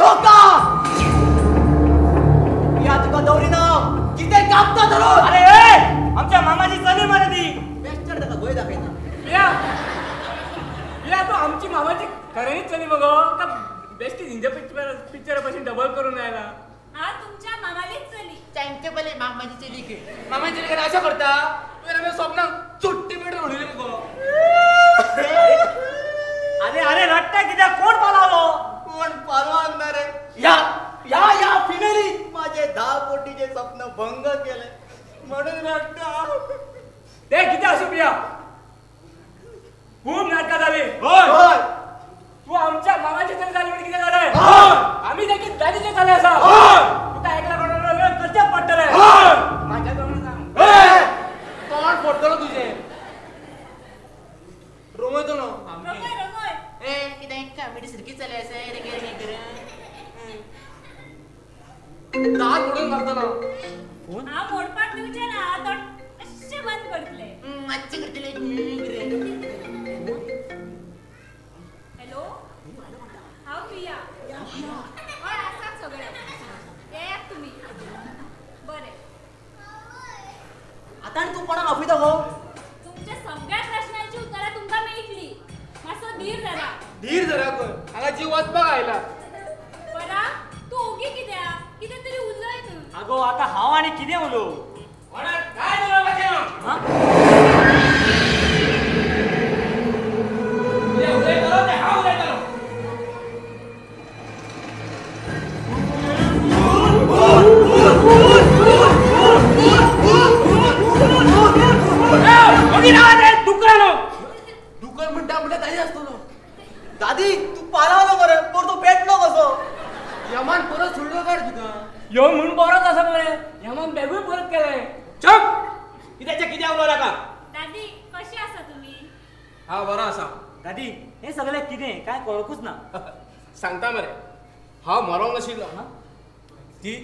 धोका! पिया तुका दवरिना कितें कापता धरून? अरे ए! आमच्या मामाची चली मरे ती. बेस्टर ताका भंय दाखयता पिया पिया तू आमची मामाची खऱ्यांनीच चली मगो का बेस्टी हिंदी पिक्चर पिक्चरपासून डबल करून आयला हांव तुमच्या मामालीच चली तांचे पयले मामाची चली खेळ मामाची चली अशें करता तुवें आमी स्वप्नाक चुट्टी पेटून उडयली मुगो अरे अरे रट्टा कित्याक कोण पालावलो कोण पालवान ना रे या या या फिमेली माझे दहा कोटीचे स्वप्न भंग केले. म्हणून ते किती असू पिया खूप नाटकं झाली. होय. तू आमच्या मामाची तरी झाली म्हणजे किती झालंय. आम्ही देखील दादीचे झाले असा. तुका ऐकला कोणाला वेळ करचेच पडटले माझ्या जवळ सांग तोंड फोडटलो तुजें रोमयतो न्हू ए कितें कॉमेडी सारकी चली आसा रे कितें कितें दात फोडून मारतलो हांव मोडपाक दिवचें ना तो अशें बंद करतले मातशें करतले हॅलो? हांव प्रिया. हय आसात सगळे येयात तुमी बरें. आता तू कोणाक आपयता गो तुमच्या सगळ्या प्रश्नांची उतरां तुमकां मेळटली धीर धरा. धीर धरा कर हांगा जीव वचपाक आयला बरा तू ओगी कित्याक कितें तरी उलय न्हू अगो आता हांव आणि कितें उलोव काय उलोवपाचें हा? उलय उलयतलो ते हांव उलयतलो दुकान म्हणटा म्हणटा ताजी आसतलो दादी तू पालावलो मरे पर तू पेटलो कसो? यमान परत सोडलो काय तुका यो म्हणून बरोच आसा मरे हेमन बॅगूय परत केलें चप! कित्याच्या कितें उलो नाका दादी कशी आसा तुमी हांव बरो आसा दादी हे सगळे कितें काय कळकूच ना. सांगता मरे हांव मरोंक नाशिल्लो ती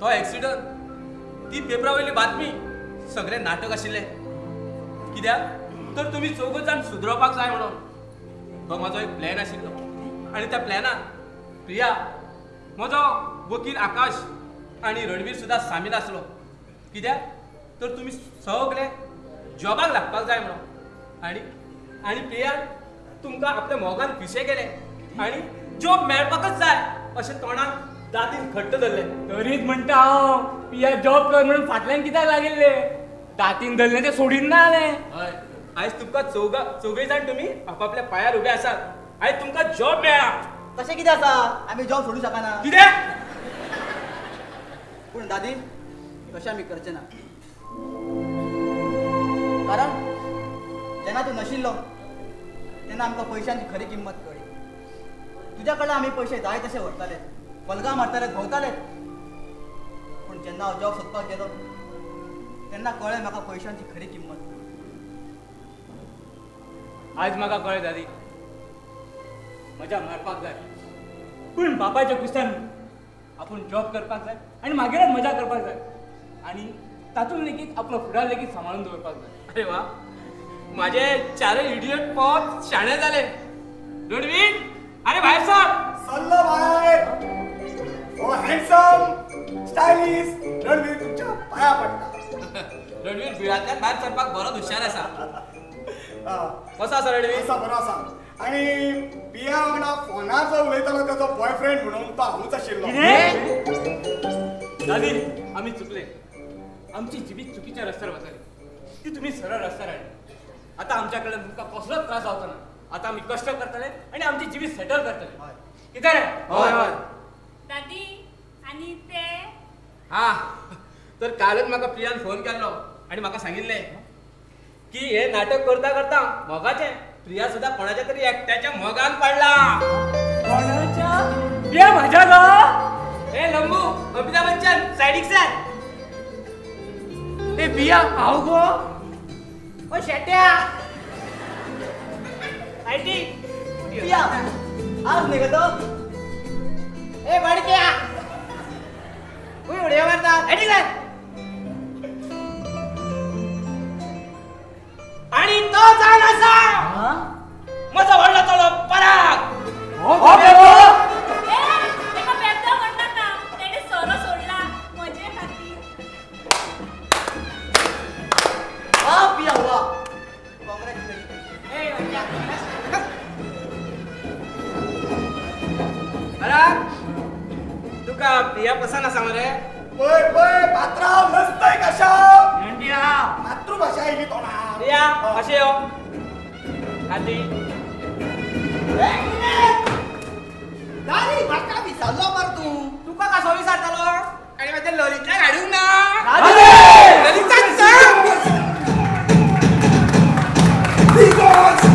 तो एक्सिडंट ती पेपरा वयली बातमी. सगळें नाटक आशिल्लें कित्याक तर तुमी चौगूच जाण सुदरवपाक जाय म्हणून. तो म्हाजो एक प्लॅन आशिल्लो आनी त्या प्लॅनान प्रिया म्हजो वकील आकाश आनी रणवीर सुद्दां सामील आसलो कित्याक तर तुमी सगळे जॉबाक लागपाक जाय म्हणून. आनी आनी प्रिया तुमकां आपल्या मोगान पिशे केले. आनी जॉब मेळपाकच जाय अशें तोंडान दातीन घट्ट धरले. तरीच म्हणटा हांव पिया जॉब कर म्हणून फाटल्यान कित्याक लागिल्ले दातीन धरले ते सोडीन ना जालें हय. आयज तुमकां चौगा चौगय जाण तुमी आपापल्या पायार उबे आसात आयज तुमकां जॉब मेळ्ळा तशें कितें आसा आमी जॉब सोडूं शकना. कितें? पूण दादी? तशें आमी करचे ना? कारण जेन्ना तूं नाशिल्लो तेन्ना आमकां पयशांची खरी किंमत कळ्ळी तुज्या कडल्यान आमी पयशे जाय तशे व्हरताले पलगां मारताले भोंवताले पूण जेन्ना हांव जॉब सोदपाक गेलो तेन्ना कळ्ळें म्हाका पयशांची खरी किंमत. आज म्हाका कळ्ळें दादी? मजा मारपाक जाय. पूण बापाच्या कुस्त्यान आपूण जॉब करपाक जाय आनी मागीरच मजा करपाक जाय. आनी तातूंत लेगीत आपलो फुडार लेगीत सांबाळून दवरपाक जाय. अरे वा. माझे चारय इडियट पॉप शाणे झाले. रणवीर अरे भायर सर सल्लो भायर ओ हँडसम स्टायलिश रणवीर तुमच्या पाया पडटा रणवीर बिळांतल्यान भायर सरपाक बरो हुशार आसा कसो आसा रणवीर आसा बरो आसा आणि पिया वांगडा फोनार जो उलयतालो ताचो बॉयफ्रेंड म्हणून तो हांवूच आशिल्लो दादी आमी चुकले. आमची जिबी चुकीच्या रस्त्यार वताली ती तुम्ही सरळ रस्त्यार हाडली आता आमच्या कडल्यान तुमकां कसलोच त्रास जावचो ना आता आमी कष्ट करतले आणि आमची जिबी सेटल करतले कितें रे? हय हय. दादी आणि ते? हा. तर कालच म्हाका प्रियान फोन केल्लो आनी म्हाका सांगिल्लें की हे नाटक करता करता मोगाचें प्रिया सुद्धा कोणाच्या तरी एकट्याच्या मोगान पडला. कोणाच्या? प्रिया म्हाज्या गा हे लंबू अमिताभ बच्चन सायडीक सर. ए पिया हांव गो. ओ शेट्या. आयटी पिया आज न्ही गो तो ए बडक्या खंय उडयो मारता. हेटी जाय आणि तो जाण असा म्हजो व्हडलो चलो पराग. ए, तेका बेगदा म्हणनाका तेणे सोरो Woi, woi, patron, lestai kasau. Nandia. Matru bahasa ini tona. Iya, kasih oh. yo. Kati. Eh, ini. Dari bakal bisa lo martu. Tuka kasau bisa telur. Ayo aja lo lihat kadung na. Kati. Dari cacat. Because